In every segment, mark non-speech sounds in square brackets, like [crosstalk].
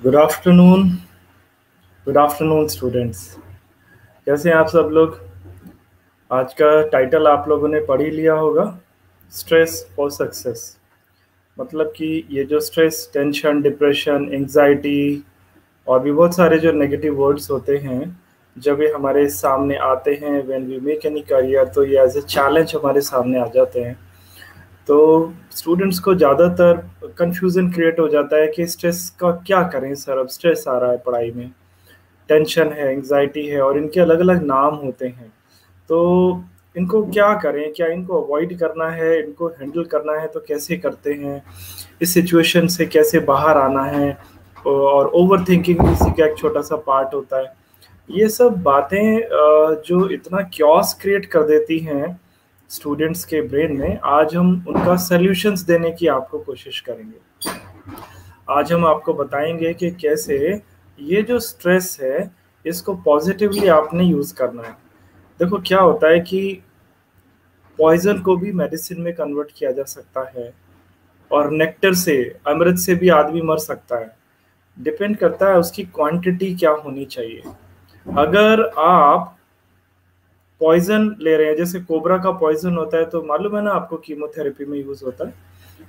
Good afternoon good afternoon students कैसे हैं आप सब लोग? आज का टाइटल आप लोगों ने पढ़ ही लिया होगा स्ट्रेस फॉर सक्सेस मतलब कि ये जो स्ट्रेस टेंशन डिप्रेशन एंजाइटी और भी बहुत सारे जो नेगेटिव वर्ड्स होते हैं, जब ये हमारे सामने आते हैं when we make any career तो ये एज ए चैलेंज हमारे सामने आ जाते हैं। तो स्टूडेंट्स को ज़्यादातर कंफ्यूजन क्रिएट हो जाता है कि स्ट्रेस का क्या करें सर अब स्ट्रेस आ रहा है पढ़ाई में। टेंशन है एंजाइटी है और इनके अलग अलग नाम होते हैं। तो इनको क्या करें? क्या इनको अवॉइड करना है? इनको हैंडल करना है तो कैसे करते हैं? इस सिचुएशन से कैसे बाहर आना है? और ओवर थिंकिंग किसी का एक छोटा सा पार्ट होता है। ये सब बातें जो इतना क्योस क्रिएट कर देती हैं स्टूडेंट्स के ब्रेन में, आज हम उनका सल्यूशंस देने की आपको कोशिश करेंगे। आज हम आपको बताएँगे कि कैसे ये जो स्ट्रेस है, इसको पॉजिटिवली आपने यूज़ करना है। देखो, क्या होता है कि पॉइजन को भी मेडिसिन में कन्वर्ट किया जा सकता है और नेक्टर से, अमृत से भी आदमी मर सकता है। डिपेंड करता है उसकी क्वांटिटी क्या होनी चाहिए। अगर आप पॉइजन ले रहे हैं। जैसे कोबरा का पॉइजन होता है तो मालूम है ना आपको कीमोथेरेपी में यूज़ होता है?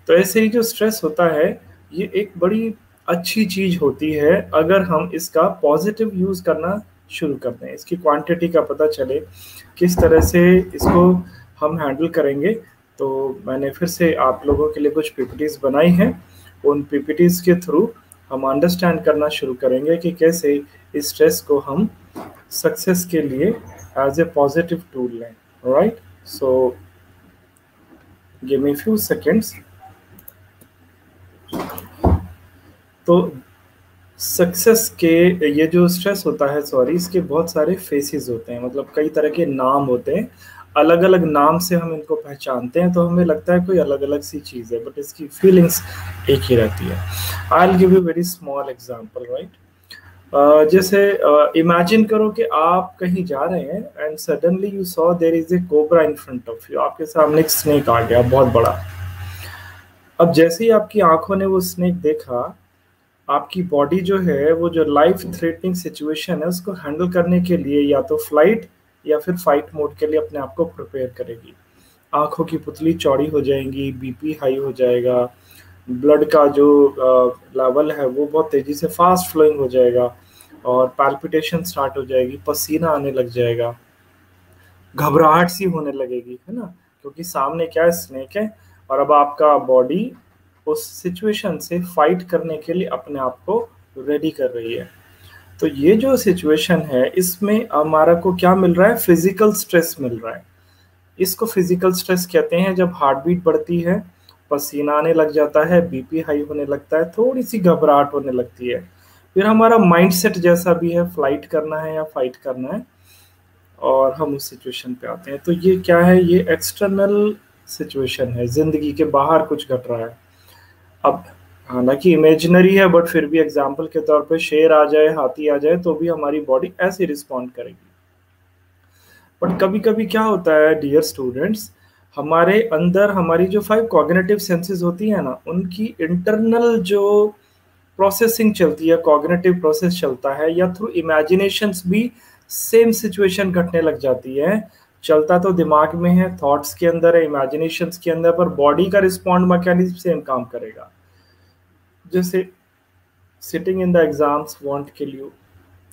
तो ऐसे ही जो स्ट्रेस होता है, ये एक बड़ी अच्छी चीज़ होती है, अगर हम इसका पॉजिटिव यूज़ करना शुरू कर दें। इसकी क्वांटिटी का पता चले, किस तरह से इसको हम हैंडल करेंगे। तो मैंने फिर से आप लोगों के लिए कुछ पीपीटीज बनाई हैं। उन पीपीटीज के थ्रू हम अंडरस्टैंड करना शुरू करेंगे कि कैसे इस स्ट्रेस को हम सक्सेस के लिए as a positive tool line all right so, give me a few seconds. तो सक्सेस के, ये जो स्ट्रेस होता है सॉरी इसके बहुत सारे फेसेस होते हैं। मतलब कई तरह के नाम होते हैं। अलग अलग नाम से हम इनको पहचानते हैं तो हमें लगता है कोई अलग अलग सी चीज़ है बट इसकी फीलिंग्स एक ही रहती है। I will give you very small example right जैसे इमेजिन करो कि आप कहीं जा रहे हैं and suddenly you saw there is a cobra in front of you आपके सामने एक स्नेक आ गया, बहुत बड़ा। अब जैसे ही आपकी आँखों ने वो स्नेक देखा, आपकी बॉडी जो है, वो जो लाइफ थ्रेटनिंग सिचुएशन है, उसको हैंडल करने के लिए या तो फ़्लाइट या फिर फाइट मोड के लिए अपने आप को प्रिपेयर करेगी। आँखों की पुतली चौड़ी हो जाएँगी बीपी हाई हो जाएगा ब्लड का जो लेवल है, वो बहुत तेज़ी से फास्ट फ्लोइंग हो जाएगा। और पैल्पिटेशन स्टार्ट हो जाएगी, पसीना आने लग जाएगा। घबराहट सी होने लगेगी, है ना? क्योंकि सामने क्या है? स्नेक है। और अब आपका बॉडी उस सिचुएशन से फाइट करने के लिए अपने आप को रेडी कर रही है। तो ये जो सिचुएशन है, इसमें हमारा को क्या मिल रहा है? फ़िज़िकल स्ट्रेस मिल रहा है। इसको फ़िज़िकल स्ट्रेस कहते हैं। जब हार्ट बीट बढ़ती है, पसीना आने लग जाता है बीपी हाई होने लगता है, थोड़ी सी घबराहट होने लगती है। फिर हमारा माइंडसेट जैसा भी है फ़्लाइट करना है या फाइट करना है, और हम उस सिचुएशन पे आते हैं। तो ये क्या है? ये एक्सटर्नल सिचुएशन है। ज़िंदगी के बाहर कुछ घट रहा है। अब हालाँकि इमेजिनरी है बट फिर भी एग्ज़ाम्पल के तौर पे शेर आ जाए, हाथी आ जाए तो भी हमारी बॉडी ऐसे रिस्पॉन्ड करेगी। बट कभी कभी क्या होता है डियर स्टूडेंट्स हमारे अंदर हमारी जो फाइव कॉग्नेटिव सेंसेस होती है ना, उनकी इंटरनल जो प्रोसेसिंग चलती है कॉग्नेटिव प्रोसेस चलता है, या थ्रू इमेजिनेशन भी सेम सिचुएशन घटने लग जाती है। चलता तो दिमाग में है थॉट्स के अंदर है इमेजिनेशन के अंदर, पर बॉडी का रिस्पॉन्ड मैकेनिज्म सेम काम करेगा। जैसे sitting in the exams won't kill you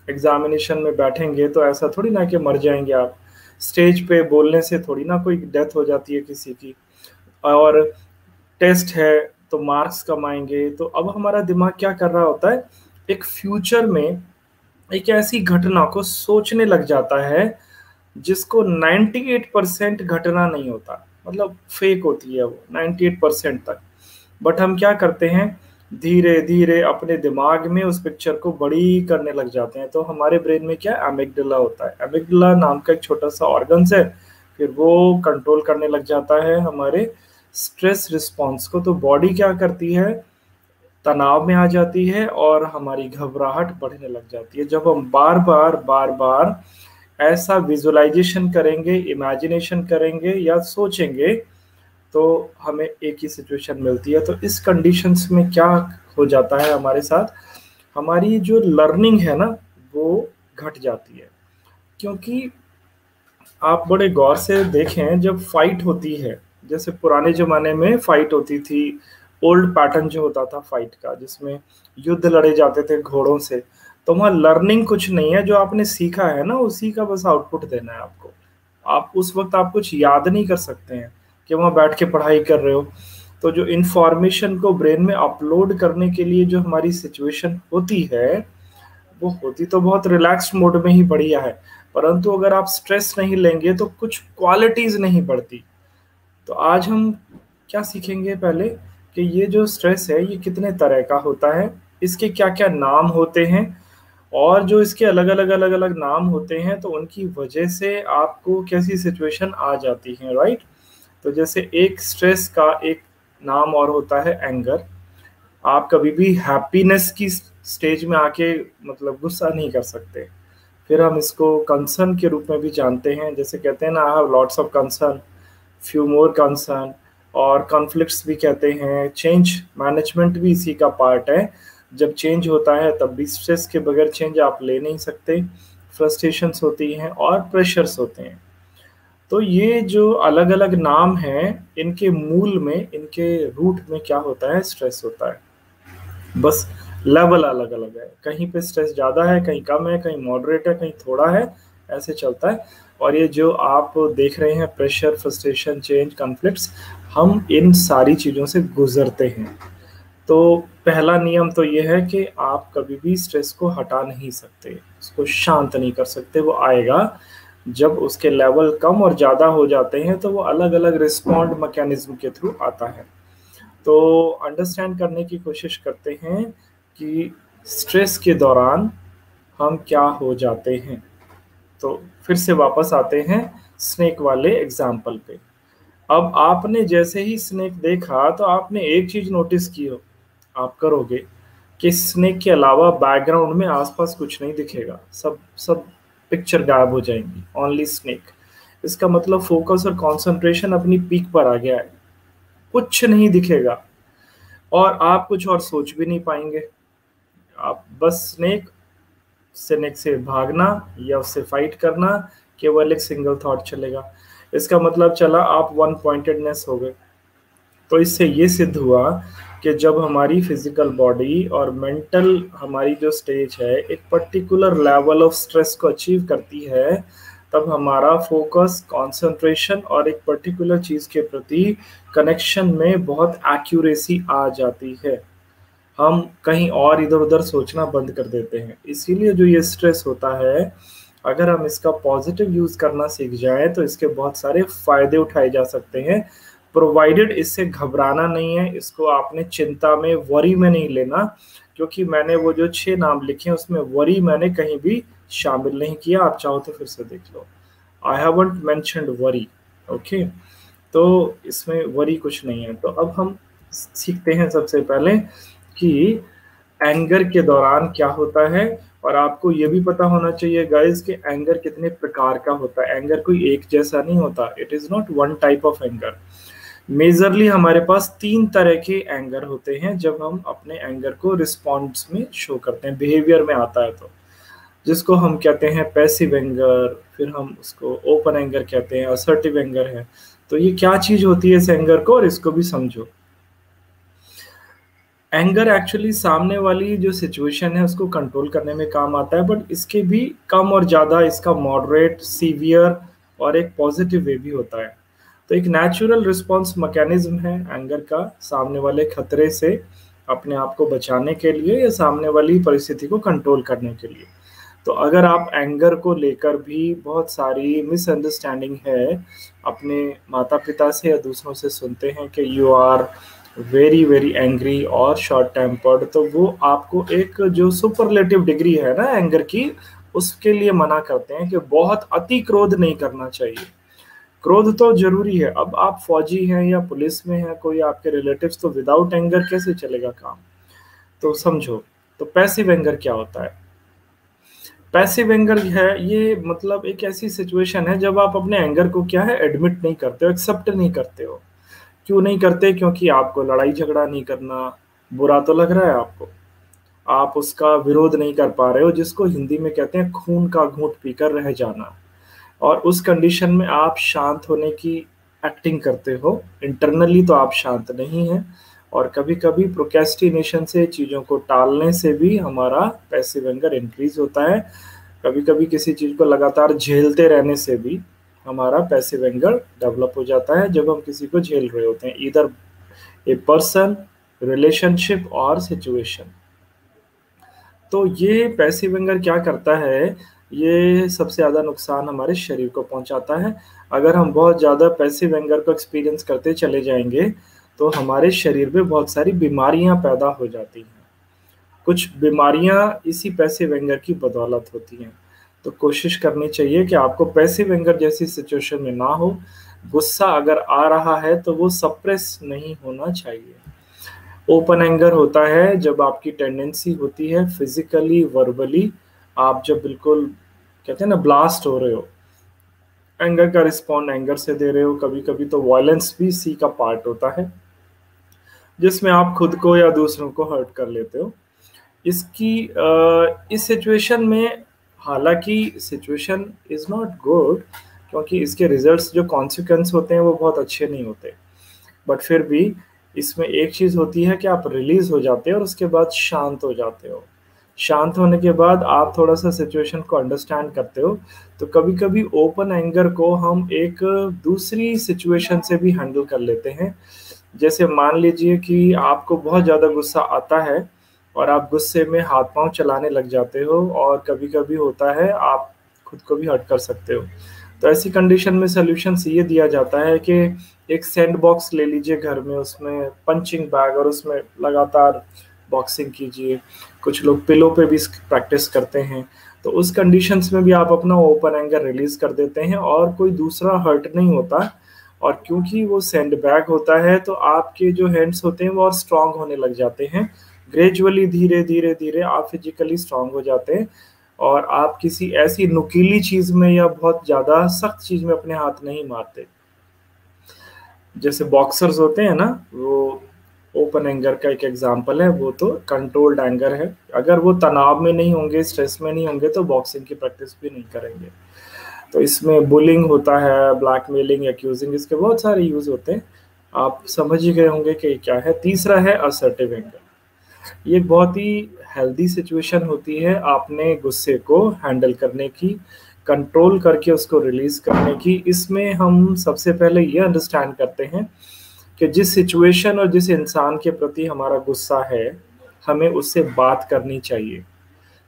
examination में बैठेंगे तो ऐसा थोड़ी ना कि मर जाएँगे आप। स्टेज पे बोलने से थोड़ी ना कोई डेथ हो जाती है किसी की। और टेस्ट है तो मार्क्स कमाएँगे। तो अब हमारा दिमाग क्या कर रहा होता है? एक फ्यूचर में एक ऐसी घटना को सोचने लग जाता है, जिसको 98 परसेंट घटना नहीं होता। मतलब फेक होती है वो 98 परसेंट तक। बट हम क्या करते हैं? धीरे धीरे अपने दिमाग में उस पिक्चर को बड़ी करने लग जाते हैं। तो हमारे ब्रेन में क्या एमिगडला होता है। एमिगडला नाम का एक छोटा सा ऑर्गन है, फिर वो कंट्रोल करने लग जाता है हमारे स्ट्रेस रिस्पॉन्स को तो बॉडी क्या करती है? तनाव में आ जाती है और हमारी घबराहट बढ़ने लग जाती है। जब हम बार बार बार बार ऐसा विजुलाइजेशन करेंगे इमेजिनेशन करेंगे या सोचेंगे तो हमें एक ही सिचुएशन मिलती है। तो इस कंडीशंस में क्या हो जाता है हमारे साथ? हमारी जो लर्निंग है ना, वो घट जाती है। क्योंकि आप बड़े गौर से देखें, जब फाइट होती है जैसे पुराने ज़माने में फाइट होती थी ओल्ड पैटर्न जो होता था फाइट का, जिसमें युद्ध लड़े जाते थे घोड़ों से। तो वहाँ लर्निंग कुछ नहीं है, जो आपने सीखा है ना, उसी का बस आउटपुट देना है आपको। आप उस वक्त आप कुछ याद नहीं कर सकते हैं कि वहाँ बैठ के पढ़ाई कर रहे हो। तो जो इन्फॉर्मेशन को ब्रेन में अपलोड करने के लिए जो हमारी सिचुएशन होती है, वो होती तो बहुत रिलैक्स्ड मोड में ही बढ़िया है, परंतु अगर आप स्ट्रेस नहीं लेंगे तो कुछ क्वालिटीज नहीं बढ़ती। तो आज हम क्या सीखेंगे पहले कि ये जो स्ट्रेस है, ये कितने तरह का होता है, इसके क्या क्या नाम होते हैं और जो इसके अलग अलग अलग अलग नाम होते हैं तो उनकी वजह से आपको कैसी सिचुएशन आ जाती है राइट तो जैसे एक स्ट्रेस का एक नाम और होता है एंगर आप कभी भी हैप्पीनेस की स्टेज में आके मतलब गुस्सा नहीं कर सकते। फिर हम इसको कंसर्न के रूप में भी जानते हैं, जैसे कहते हैं ना I have lots of concern few more concern और कॉन्फ्लिक्ट्स भी कहते हैं चेंज मैनेजमेंट भी इसी का पार्ट है। जब चेंज होता है, तब भी स्ट्रेस के बगैर चेंज आप ले नहीं सकते। फ्रस्ट्रेशंस होती हैं और प्रेशर्स होते हैं। तो ये जो अलग अलग नाम हैं, इनके मूल में, इनके रूट में क्या होता है? स्ट्रेस होता है। बस लेवल अलग अलग है। कहीं पे स्ट्रेस ज़्यादा है, कहीं कम है, कहीं मॉडरेट है, कहीं थोड़ा है, ऐसे चलता है। और ये जो आप देख रहे हैं प्रेशर फ्रस्ट्रेशन चेंज कॉन्फ्लिक्ट्स हम इन सारी चीज़ों से गुजरते हैं। तो पहला नियम तो ये है कि आप कभी भी स्ट्रेस को हटा नहीं सकते, उसको शांत नहीं कर सकते, वो आएगा। जब उसके लेवल कम और ज़्यादा हो जाते हैं तो वो अलग अलग रिस्पॉन्ड मैकेनिज्म के थ्रू आता है। तो अंडरस्टैंड करने की कोशिश करते हैं कि स्ट्रेस के दौरान हम क्या हो जाते हैं। तो फिर से वापस आते हैं स्नेक वाले एग्ज़ाम्पल पे। अब आपने जैसे ही स्नेक देखा तो आपने एक चीज़ नोटिस की हो। आप करोगे कि स्नेक के अलावा बैकग्राउंड में आसपास कुछ नहीं दिखेगा। सब सब पिक्चर गायब हो जाएँगी। ओनली स्नेक इसका मतलब फोकस और कंसंट्रेशन अपनी पीक पर आ गया है। कुछ नहीं दिखेगा। और आप कुछ और सोच भी नहीं पाएँगे। आप बस स्नेक स्नेक से भागना या उससे फाइट करना, केवल एक सिंगल थॉट चलेगा। इसका मतलब चला, आप वन पॉइंटेडनेस हो गए। तो इससे ये सिद्ध हुआ कि जब हमारी फ़िज़िकल बॉडी और मेंटल हमारी जो स्टेज है, एक पर्टिकुलर लेवल ऑफ़ स्ट्रेस को अचीव करती है, तब हमारा फोकस कंसंट्रेशन और एक पर्टिकुलर चीज़ के प्रति कनेक्शन में बहुत एक्यूरेसी आ जाती है। हम कहीं और इधर उधर सोचना बंद कर देते हैं। इसीलिए जो ये स्ट्रेस होता है, अगर हम इसका पॉजिटिव यूज़ करना सीख जाए तो इसके बहुत सारे फ़ायदे उठाए जा सकते हैं। प्रोवाइडेड इससे घबराना नहीं है, इसको आपने चिंता में वरी में नहीं लेना, क्योंकि मैंने वो जो छह नाम लिखे उसमें वरी मैंने कहीं भी शामिल नहीं किया। आप चाहो तो फिर से देख लो। I haven't mentioned worry okay तो इसमें वरी कुछ नहीं है। तो अब हम सीखते हैं सबसे पहले कि एंगर के दौरान क्या होता है? और आपको ये भी पता होना चाहिए गाइस कि एंगर कितने प्रकार का होता है। एंगर कोई एक जैसा नहीं होता। It is not one type of anger majorly हमारे पास तीन तरह के एंगर होते हैं जब हम अपने एंगर को रिस्पॉन्स में शो करते हैं। बिहेवियर में आता है तो। जिसको हम कहते हैं पैसिव एंगर फिर हम उसको ओपन एंगर कहते हैं असर्टिव एंगर है। तो ये क्या चीज़ होती है इस एंगर को और इसको भी समझो। एंगर एक्चुअली सामने वाली जो सिचुएशन है, उसको कंट्रोल करने में काम आता है बट इसके भी कम और ज़्यादा इसका मॉडरेट सीवियर और एक पॉजिटिव वे भी होता है। तो एक नेचुरल रिस्पॉन्स मैकेनिज्म है एंगर का सामने वाले खतरे से अपने आप को बचाने के लिए या सामने वाली परिस्थिति को कंट्रोल करने के लिए। तो अगर आप एंगर को लेकर भी बहुत सारी मिसअंडरस्टैंडिंग है, अपने माता पिता से या दूसरों से सुनते हैं कि you are very very angry और शॉर्ट टेम्पर्ड तो वो आपको एक जो सुपरलेटिव डिग्री है ना एंगर की, उसके लिए मना करते हैं कि बहुत अति क्रोध नहीं करना चाहिए। क्रोध तो ज़रूरी है। अब आप फौजी हैं या पुलिस में हैं, कोई आपके रिलेटिव्स तो विदाउट एंगर कैसे चलेगा काम? तो समझो तो पैसिव एंगर क्या होता है? पैसिव एंगर है, ये मतलब एक ऐसी सिचुएशन है, जब आप अपने एंगर को क्या है एडमिट नहीं करते हो एक्सेप्ट नहीं करते हो। क्यों नहीं करते? क्योंकि आपको लड़ाई झगड़ा नहीं करना बुरा तो लग रहा है आपको। आप उसका विरोध नहीं कर पा रहे हो, जिसको हिंदी में कहते हैं खून का घूंट पीकर रह जाना। और उस कंडीशन में आप शांत होने की एक्टिंग करते हो। इंटरनली तो आप शांत नहीं हैं और कभी कभी प्रोकेस्टिनेशन से, चीज़ों को टालने से भी हमारा पैसिव एंगर इंक्रीज होता है। कभी कभी किसी चीज़ को लगातार झेलते रहने से भी। हमारा पैसिव एंगर डेवलप हो जाता है जब हम किसी को झेल रहे होते हैं इधर ए पर्सन रिलेशनशिप और सिचुएशन तो ये पैसिव एंगर क्या करता है? ये सबसे ज़्यादा नुकसान हमारे शरीर को पहुंचाता है। अगर हम बहुत ज़्यादा पैसिव एंगर को एक्सपीरियंस करते चले जाएँगे तो हमारे शरीर में बहुत सारी बीमारियाँ पैदा हो जाती हैं। कुछ बीमारियाँ इसी पैसिव एंगर की बदौलत होती हैं। तो कोशिश करनी चाहिए कि आपको पैसिव एंगर जैसी सिचुएशन में ना हो। गुस्सा अगर आ रहा है तो वो सप्रेस नहीं होना चाहिए। ओपन एंगर होता है जब आपकी टेंडेंसी होती है फिजिकली, वर्बली। आप जब बिल्कुल, कहते हैं ना, ब्लास्ट हो रहे हो। एंगर का रिस्पॉन्ड एंगर से दे रहे हो। कभी कभी तो वायलेंस भी सी का पार्ट होता है, जिसमें आप खुद को या दूसरों को हर्ट कर लेते हो। इसकी इस सिचुएशन में हालाँकि सिचुएशन इज़ नॉट गुड क्योंकि इसके रिजल्ट्स जो कॉन्सिक्वेंस होते हैं, वो बहुत अच्छे नहीं होते। बट फिर भी इसमें एक चीज़ होती है कि आप रिलीज़ हो जाते हो और उसके बाद शांत हो जाते हो। शांत होने के बाद आप थोड़ा सा सिचुएशन को अंडरस्टैंड करते हो तो कभी कभी ओपन एंगर को हम एक दूसरी सिचुएशन से भी हैंडल कर लेते हैं। जैसे मान लीजिए कि आपको बहुत ज़्यादा गुस्सा आता है और आप गुस्से में हाथ पाँव चलाने लग जाते हो और कभी कभी होता है आप खुद को भी हर्ट कर सकते हो। तो ऐसी कंडीशन में सोल्यूशन ये दिया जाता है कि एक सेंड बॉक्स ले लीजिए घर में, उसमें पंचिंग बैग और उसमें लगातार बॉक्सिंग कीजिए। कुछ लोग पिलो पे भी प्रैक्टिस करते हैं। तो उस कंडीशंस में भी आप अपना ओपन एंगर रिलीज़ कर देते हैं और कोई दूसरा हर्ट नहीं होता। और क्योंकि वो सेंड बैग होता है तो आपके जो हैंड्स होते हैं वो और स्ट्रांग होने लग जाते हैं। ग्रेजुअली धीरे धीरे धीरे आप फिजिकली स्ट्रांग हो जाते हैं और आप किसी ऐसी नुकीली चीज़ में या बहुत ज़्यादा सख्त चीज़ में अपने हाथ नहीं मारते। जैसे बॉक्सर्स होते हैं ना, वो ओपन एंगर का एक एग्ज़ाम्पल है, वो तो कंट्रोल्ड एंगर है। अगर वो तनाव में नहीं होंगे स्ट्रेस में नहीं होंगे तो बॉक्सिंग की प्रैक्टिस भी नहीं करेंगे। तो इसमें बुलिंग होता है ब्लैकमेलिंग एक्यूजिंग इसके बहुत सारे यूज़ होते हैं। आप समझ ही गए होंगे कि क्या है। तीसरा है असर्टिव एंगर ये बहुत ही हेल्दी सिचुएशन होती है आपने गुस्से को हैंडल करने की कंट्रोल करके उसको रिलीज़ करने की। इसमें हम सबसे पहले ये अंडरस्टैंड करते हैं कि जिस सिचुएशन और जिस इंसान के प्रति हमारा गुस्सा है, हमें उससे बात करनी चाहिए।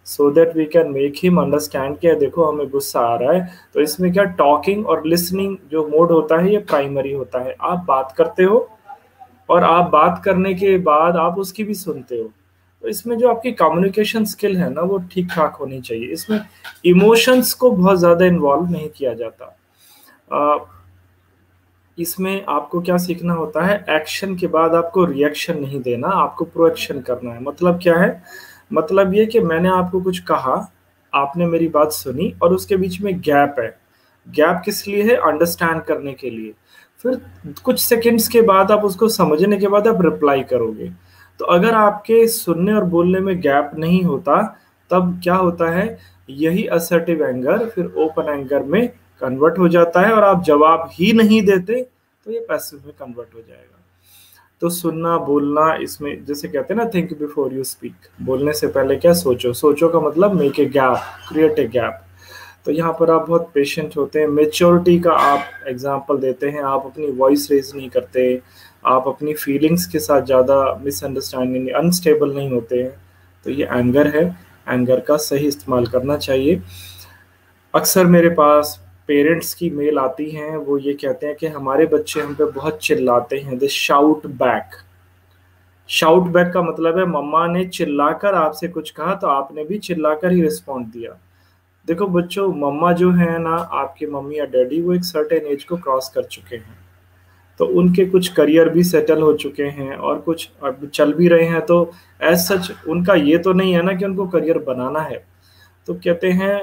So that we can make him understand कि देखो हमें गुस्सा आ रहा है। तो इसमें क्या टॉकिंग और लिसनिंग जो मोड होता है, ये प्राइमरी होता है। आप बात करते हो और आप बात करने के बाद आप उसकी भी सुनते हो। तो इसमें जो आपकी कम्युनिकेशन स्किल है ना, वो ठीक ठाक होनी चाहिए। इसमें इमोशंस को बहुत ज़्यादा इन्वॉल्व नहीं किया जाता। इसमें आपको क्या सीखना होता है? एक्शन के बाद आपको रिएक्शन नहीं देना, आपको प्रोएक्शन करना है। मतलब क्या है? मतलब ये कि मैंने आपको कुछ कहा, आपने मेरी बात सुनी और उसके बीच में गैप है। गैप किस लिए है? अंडरस्टैंड करने के लिए। फिर कुछ सेकंड्स के बाद आप उसको समझने के बाद आप रिप्लाई करोगे। तो अगर आपके सुनने और बोलने में गैप नहीं होता, तब क्या होता है? यही असर्टिव एंगर फिर ओपन एंगर में कन्वर्ट हो जाता है और आप जवाब ही नहीं देते तो ये पैसिव में कन्वर्ट हो जाएगा। तो सुनना, बोलना, इसमें जैसे कहते हैं ना थिंक बिफोर यू स्पीक बोलने से पहले क्या सोचो? सोचो का मतलब make a gap create a gap तो यहाँ पर आप बहुत पेशेंट होते हैं। मेच्योरिटी का आप एग्ज़ाम्पल देते हैं। आप अपनी वॉइस रेज नहीं करते। आप अपनी फीलिंग्स के साथ ज़्यादा मिसअंडरस्टैंडिंग अनस्टेबल नहीं होते हैं। तो ये एंगर है। एंगर का सही इस्तेमाल करना चाहिए। अक्सर मेरे पास पेरेंट्स की मेल आती हैं। वो ये कहते हैं कि हमारे बच्चे हम पे बहुत चिल्लाते हैं। They shout back shout back का मतलब है, मम्मा ने चिल्लाकर आपसे कुछ कहा तो आपने भी चिल्लाकर ही रिस्पॉन्ड दिया। देखो बच्चों, मम्मा जो है ना, आपके मम्मी या डैडी वो एक सर्टेन एज को क्रॉस कर चुके हैं। तो उनके कुछ करियर भी सेटल हो चुके हैं और कुछ अब चल भी रहे हैं तो एज सच उनका ये तो नहीं है ना कि उनको करियर बनाना है। तो कहते हैं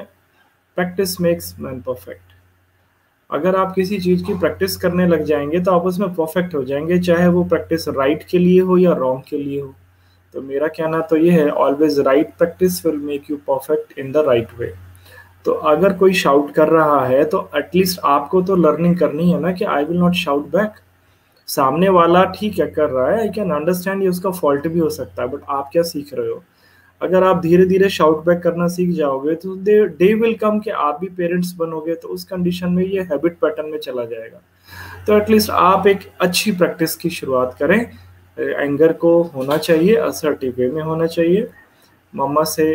प्रैक्टिस मेक्स मैन परफेक्ट अगर आप किसी चीज़ की प्रैक्टिस करने लग जाएँगे तो आप उसमें परफेक्ट हो जाएँगे, चाहे वो प्रैक्टिस राइट के लिए हो या रॉन्ग के लिए हो। तो मेरा कहना तो ये है always right practice will make you perfect in the right way तो अगर कोई शाउट कर रहा है तो एटलीस्ट आपको तो लर्निंग करनी है ना कि I will not shout back सामने वाला ठीक है, कर रहा है आई कैन अंडरस्टैंड ये उसका फॉल्ट भी हो सकता है बट आप क्या सीख रहे हो? अगर आप धीरे धीरे शाउट बैक करना सीख जाओगे तो दे डे विल कम कि आप भी पेरेंट्स बनोगे तो उस कंडीशन में ये हैबिट पैटर्न में चला जाएगा। तो एटलीस्ट आप एक अच्छी प्रैक्टिस की शुरुआत करें। एंगर को होना चाहिए असर्टिव वे में होना चाहिए। मम्मा से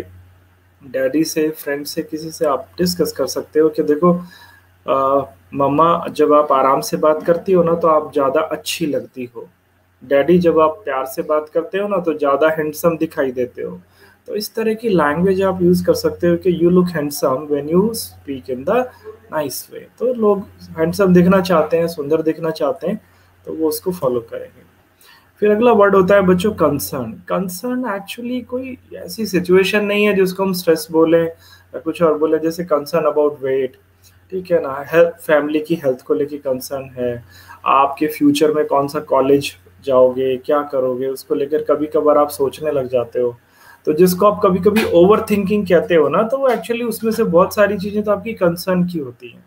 डैडी से, फ्रेंड से, किसी से आप डिस्कस कर सकते हो कि देखो मम्मा जब आप आराम से बात करती हो ना तो आप ज़्यादा अच्छी लगती हो। डैडी जब आप प्यार से बात करते हो ना तो ज़्यादा हैंडसम दिखाई देते हो। तो इस तरह की लैंग्वेज आप यूज़ कर सकते हो कि you look handsome when you speak in the nice way तो लोग हैंडसम दिखना चाहते हैं, सुंदर दिखना चाहते हैं तो वो उसको फॉलो करेंगे। फिर अगला वर्ड होता है बच्चों कंसर्न कंसर्न एक्चुअली कोई ऐसी सिचुएशन नहीं है जिसको हम स्ट्रेस बोले या कुछ और बोले, जैसे कंसर्न अबाउट वेट ठीक है ना? हेल्थ फैमिली की हेल्थ को लेके कंसर्न है। आपके फ्यूचर में कौन सा कॉलेज जाओगे, क्या करोगे, उसको लेकर कभी कभार आप सोचने लग जाते हो। तो जिसको आप कभी कभी ओवर थिंकिंग कहते हो ना तो एक्चुअली उसमें से बहुत सारी चीज़ें तो आपकी कंसर्न की होती हैं।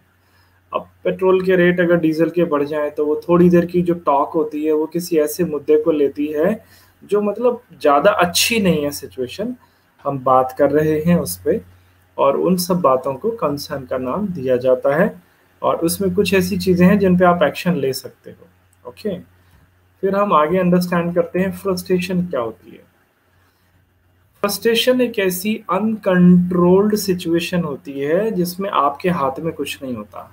अब पेट्रोल के रेट अगर डीजल के बढ़ जाए तो वो थोड़ी देर की जो टॉक होती है, वो किसी ऐसे मुद्दे को लेती है, जो मतलब ज़्यादा अच्छी नहीं है सिचुएशन हम बात कर रहे हैं उस पर और उन सब बातों को कंसर्न का नाम दिया जाता है, और उसमें कुछ ऐसी चीज़ें हैं जिन पे आप एक्शन ले सकते हो ओके फिर हम आगे अंडरस्टैंड करते हैं फ्रस्ट्रेशन क्या होती है। फ्रस्ट्रेशन एक ऐसी अनकंट्रोल्ड सिचुएशन होती है, जिसमें आपके हाथ में कुछ नहीं होता।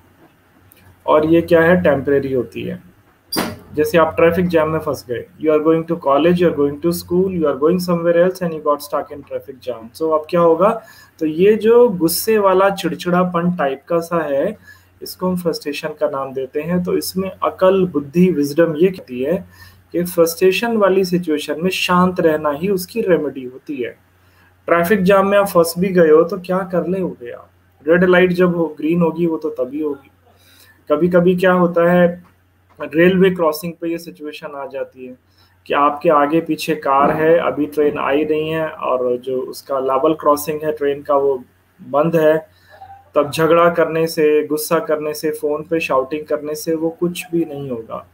और ये क्या है? टेम्परेरी होती है। जैसे आप ट्रैफ़िक जैम में फंस गए you are going to college you are going to school you are going somewhere else and you got stuck in traffic jam so अब क्या होगा? तो ये जो गुस्से वाला चिड़चिड़ापन टाइप का सा है, इसको हम फ्रस्ट्रेशन का नाम देते हैं। तो इसमें अकल, बुद्धि विजडम ये कहती है कि फ्रस्ट्रेशन वाली सिचुएशन में शांत रहना ही उसकी रेमेडी होती है। ट्रैफ़िक जाम में आप फंस भी गए हो तो क्या कर ले हो गया रेड लाइट जब हो ग्रीन होगी, वो तो तभी होगी। कभी कभी क्या होता है रेलवे क्रॉसिंग पे ये सिचुएशन आ जाती है कि आपके आगे पीछे कार है, अभी ट्रेन आई नहीं है और जो उसका लेवल क्रॉसिंग है ट्रेन का वो बंद है, तब झगड़ा करने से, गुस्सा करने से फ़ोन पे शाउटिंग करने से वो कुछ भी नहीं होगा।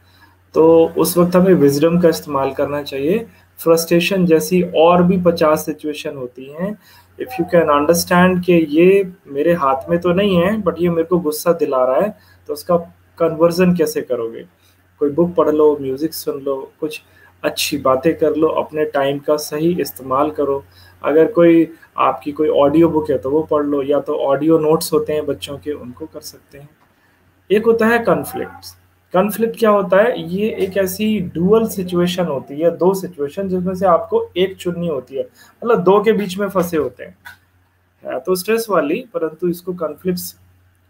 तो उस वक्त हमें विजडम का इस्तेमाल करना चाहिए। फ्रस्ट्रेशन जैसी और भी पचास सिचुएशन होती हैं। इफ़ यू कैन अंडरस्टैंड कि ये मेरे हाथ में तो नहीं है बट ये मेरे को गुस्सा दिला रहा है तो उसका कन्वर्जन कैसे करोगे? कोई बुक पढ़ लो म्यूज़िक सुन लो, कुछ अच्छी बातें कर लो, अपने टाइम का सही इस्तेमाल करो। अगर कोई आपकी कोई ऑडियो बुक है तो वो पढ़ लो, या तो ऑडियो नोट्स होते हैं बच्चों के, उनको कर सकते हैं। एक होता है कन्फ्लिक्ट कन्फ्लिक्ट क्या होता है? ये एक ऐसी डुअल सिचुएशन होती है, दो सिचुएशन जिसमें से आपको एक चुननी होती है। मतलब दो के बीच में फंसे होते हैं। तो स्ट्रेस वाली, परंतु इसको कन्फ्लिक्ट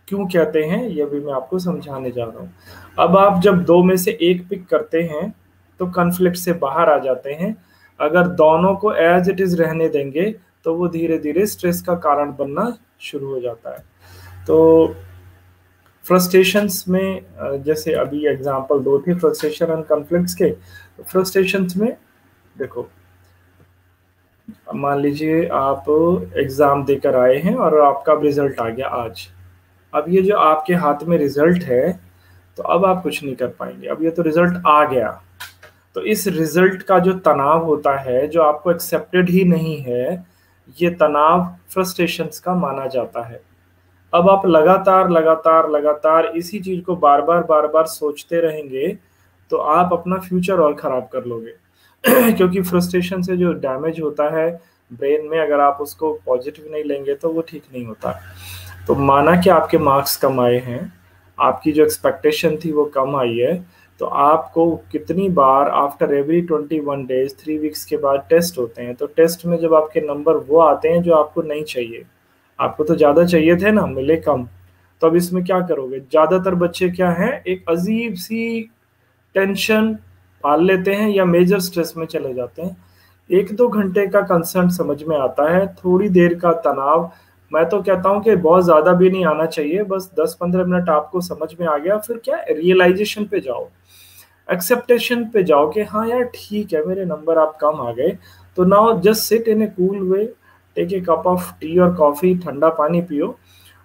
क्यों कहते हैं, ये भी मैं आपको समझाने जा रहा हूँ। अब आप जब दो में से एक पिक करते हैं तो कन्फ्लिक्ट से बाहर आ जाते हैं। अगर दोनों को एज इट इज़ रहने देंगे तो वो धीरे धीरे स्ट्रेस का कारण बनना शुरू हो जाता है। तो फ्रस्ट्रेशंस में जैसे अभी एग्जांपल दो थे फ्रस्ट्रेशन एंड कॉन्फ्लिक्ट्स के फ्रस्ट्रेशंस में देखो, मान लीजिए आप एग्ज़ाम देकर आए हैं और आपका रिज़ल्ट आ गया आज। अब ये जो आपके हाथ में रिज़ल्ट है तो अब आप कुछ नहीं कर पाएँगे। अब ये तो रिज़ल्ट आ गया। तो इस रिज़ल्ट का जो तनाव होता है, जो आपको एक्सेप्टेड ही नहीं है, ये तनाव फ्रस्ट्रेशन का माना जाता है। अब आप लगातार लगातार लगातार इसी चीज़ को बार बार बार बार सोचते रहेंगे तो आप अपना फ्यूचर और खराब कर लोगे। [clears throat] क्योंकि फ्रस्ट्रेशन से जो डैमेज होता है ब्रेन में अगर आप उसको पॉजिटिव नहीं लेंगे तो वो ठीक नहीं होता। तो माना कि आपके मार्क्स कम आए हैं, आपकी जो एक्सपेक्टेशन थी वो कम आई है तो आपको कितनी बार after every twenty one days three weeks के बाद टेस्ट होते हैं तो टेस्ट में जब आपके नंबर वो आते हैं जो आपको नहीं चाहिए, आपको तो ज़्यादा चाहिए थे ना, मिले कम तो अब इसमें क्या करोगे? ज़्यादातर बच्चे क्या हैं, एक अजीब सी टेंशन पाल लेते हैं या मेजर स्ट्रेस में चले जाते हैं। एक दो घंटे का कंसर्न समझ में आता है, थोड़ी देर का तनाव मैं तो कहता हूँ कि बहुत ज़्यादा भी नहीं आना चाहिए, बस 10-15 मिनट आपको समझ में आ गया, फिर क्या रियलाइजेशन पे जाओ एक्सेप्टेशन पे जाओ कि हाँ यार ठीक है, मेरे नंबर आप कम आ गए। तो now just sit in a cool way take a cup of tea और कॉफ़ी ठंडा पानी पियो।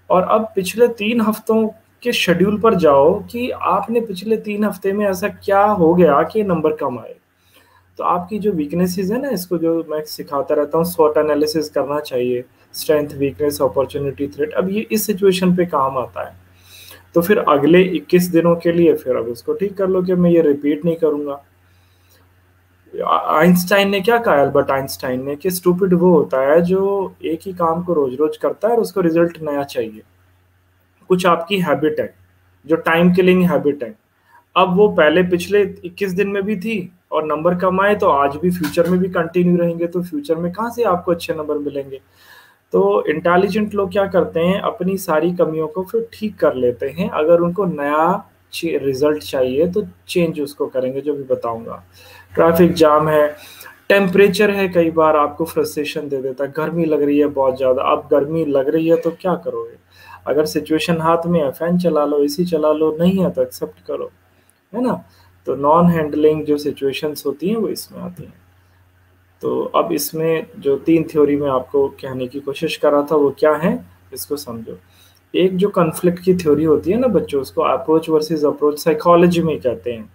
और अब पिछले तीन हफ्तों के शेड्यूल पर जाओ कि आपने पिछले तीन हफ़्ते में ऐसा क्या हो गया कि नंबर कम आए। तो आपकी जो वीकनेसेस है ना, इसको जो मैं सिखाता रहता हूँ स्वॉट एनालिसिस करना चाहिए। स्ट्रेंथ वीकनेस अपॉर्चुनिटी थ्रेट अब ये इस सिचुएशन पे काम आता है। तो फिर अगले 21 दिनों के लिए फिर अब इसको ठीक कर लो कि मैं ये रिपीट नहीं करूँगा। आइंस्टाइन ने क्या कहा अल्बर्ट आइंस्टाइन ने कि स्टूपिड वो होता है जो एक ही काम को रोज रोज करता है और उसको रिज़ल्ट नया चाहिए। कुछ आपकी हैबिट है, जो टाइम किलिंग हैबिट है। अब वो पहले पिछले 21 दिन में भी थी और नंबर कम आए तो आज भी फ्यूचर में भी कंटिन्यू रहेंगे तो फ्यूचर में कहाँ से आपको अच्छे नंबर मिलेंगे? तो इंटेलिजेंट लोग क्या करते हैं? अपनी सारी कमियों को फिर ठीक कर लेते हैं। अगर उनको नया रिज़ल्ट चाहिए तो चेंज उसको करेंगे, जो भी बताऊँगा। ट्रैफ़िक जाम है। टेम्परेचर है कई बार, आपको फ्रस्ट्रेशन दे देता है। गर्मी लग रही है बहुत ज़्यादा। अब गर्मी लग रही है तो क्या करोगे? अगर सिचुएशन हाथ में है फ़ैन चला लो एसी चला लो, नहीं है तो एक्सेप्ट करो। है ना? तो नॉन हैंडलिंग जो सिचुएशंस होती हैं, वो इसमें आती हैं। तो अब इसमें जो तीन थ्योरी में आपको कहने की कोशिश कर रहा था, वो क्या है, इसको समझो। एक जो कन्फ्लिक्ट की थ्योरी होती है ना बच्चों, उसको अप्रोच वर्सेस अप्रोच साइकोलॉजी में कहते हैं।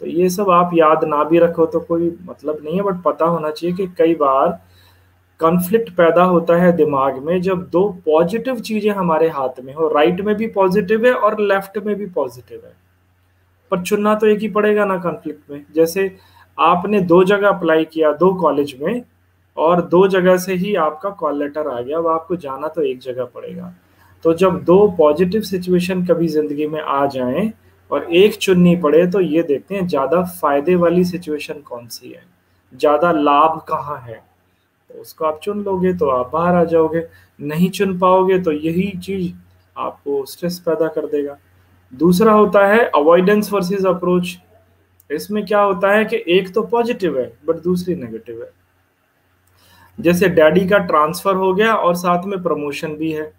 तो ये सब आप याद ना भी रखो तो कोई मतलब नहीं है बट पता होना चाहिए कि कई बार कन्फ्लिक्ट पैदा होता है दिमाग में जब दो पॉजिटिव चीज़ें हमारे हाथ में हो। राइट में भी पॉजिटिव है और लेफ़्ट में भी पॉजिटिव है। पर चुनना तो एक ही पड़ेगा ना कन्फ्लिक्ट में। जैसे आपने दो जगह अप्लाई किया, दो कॉलेज में, और दो जगह से ही आपका कॉल लेटर आ गया अब आपको जाना तो एक जगह पड़ेगा। तो जब दो पॉजिटिव सिचुएशन कभी ज़िंदगी में आ जाएँ और एक चुननी पड़े तो ये देखते हैं, ज़्यादा फ़ायदे वाली सिचुएशन कौन सी है? ज़्यादा लाभ कहाँ है? तो उसको आप चुन लोगे तो आप बाहर आ जाओगे। नहीं चुन पाओगे तो यही चीज़ आपको स्ट्रेस पैदा कर देगा। दूसरा होता है अवॉइडेंस वर्सेस अप्रोच इसमें क्या होता है कि एक तो पॉजिटिव है बट दूसरी नेगेटिव है। जैसे डैडी का ट्रांसफ़र हो गया और साथ में प्रमोशन भी है।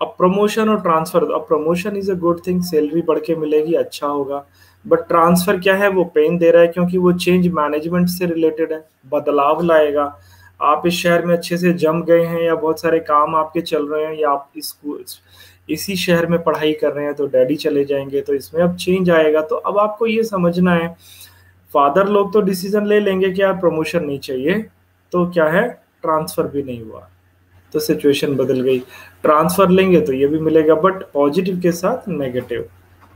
अब प्रमोशन और ट्रांसफ़र अब promotion is a good thing salary बढ़ के मिलेगी अच्छा होगा। बट ट्रांसफ़र क्या है, वो पेन दे रहा है क्योंकि वो चेंज मैनेजमेंट से रिलेटेड है, बदलाव लाएगा। आप इस शहर में अच्छे से जम गए हैं या बहुत सारे काम आपके चल रहे हैं या आप इस इसी शहर में पढ़ाई कर रहे हैं तो डैडी चले जाएँगे तो इसमें अब चेंज आएगा। तो अब आपको ये समझना है फादर लोग तो डिसीज़न ले लेंगे कि यार प्रमोशन नहीं चाहिए तो क्या है? ट्रांसफ़र भी नहीं हुआ। तो सिचुएशन बदल गई। ट्रांसफ़र लेंगे तो ये भी मिलेगा बट पॉजिटिव के साथ नेगेटिव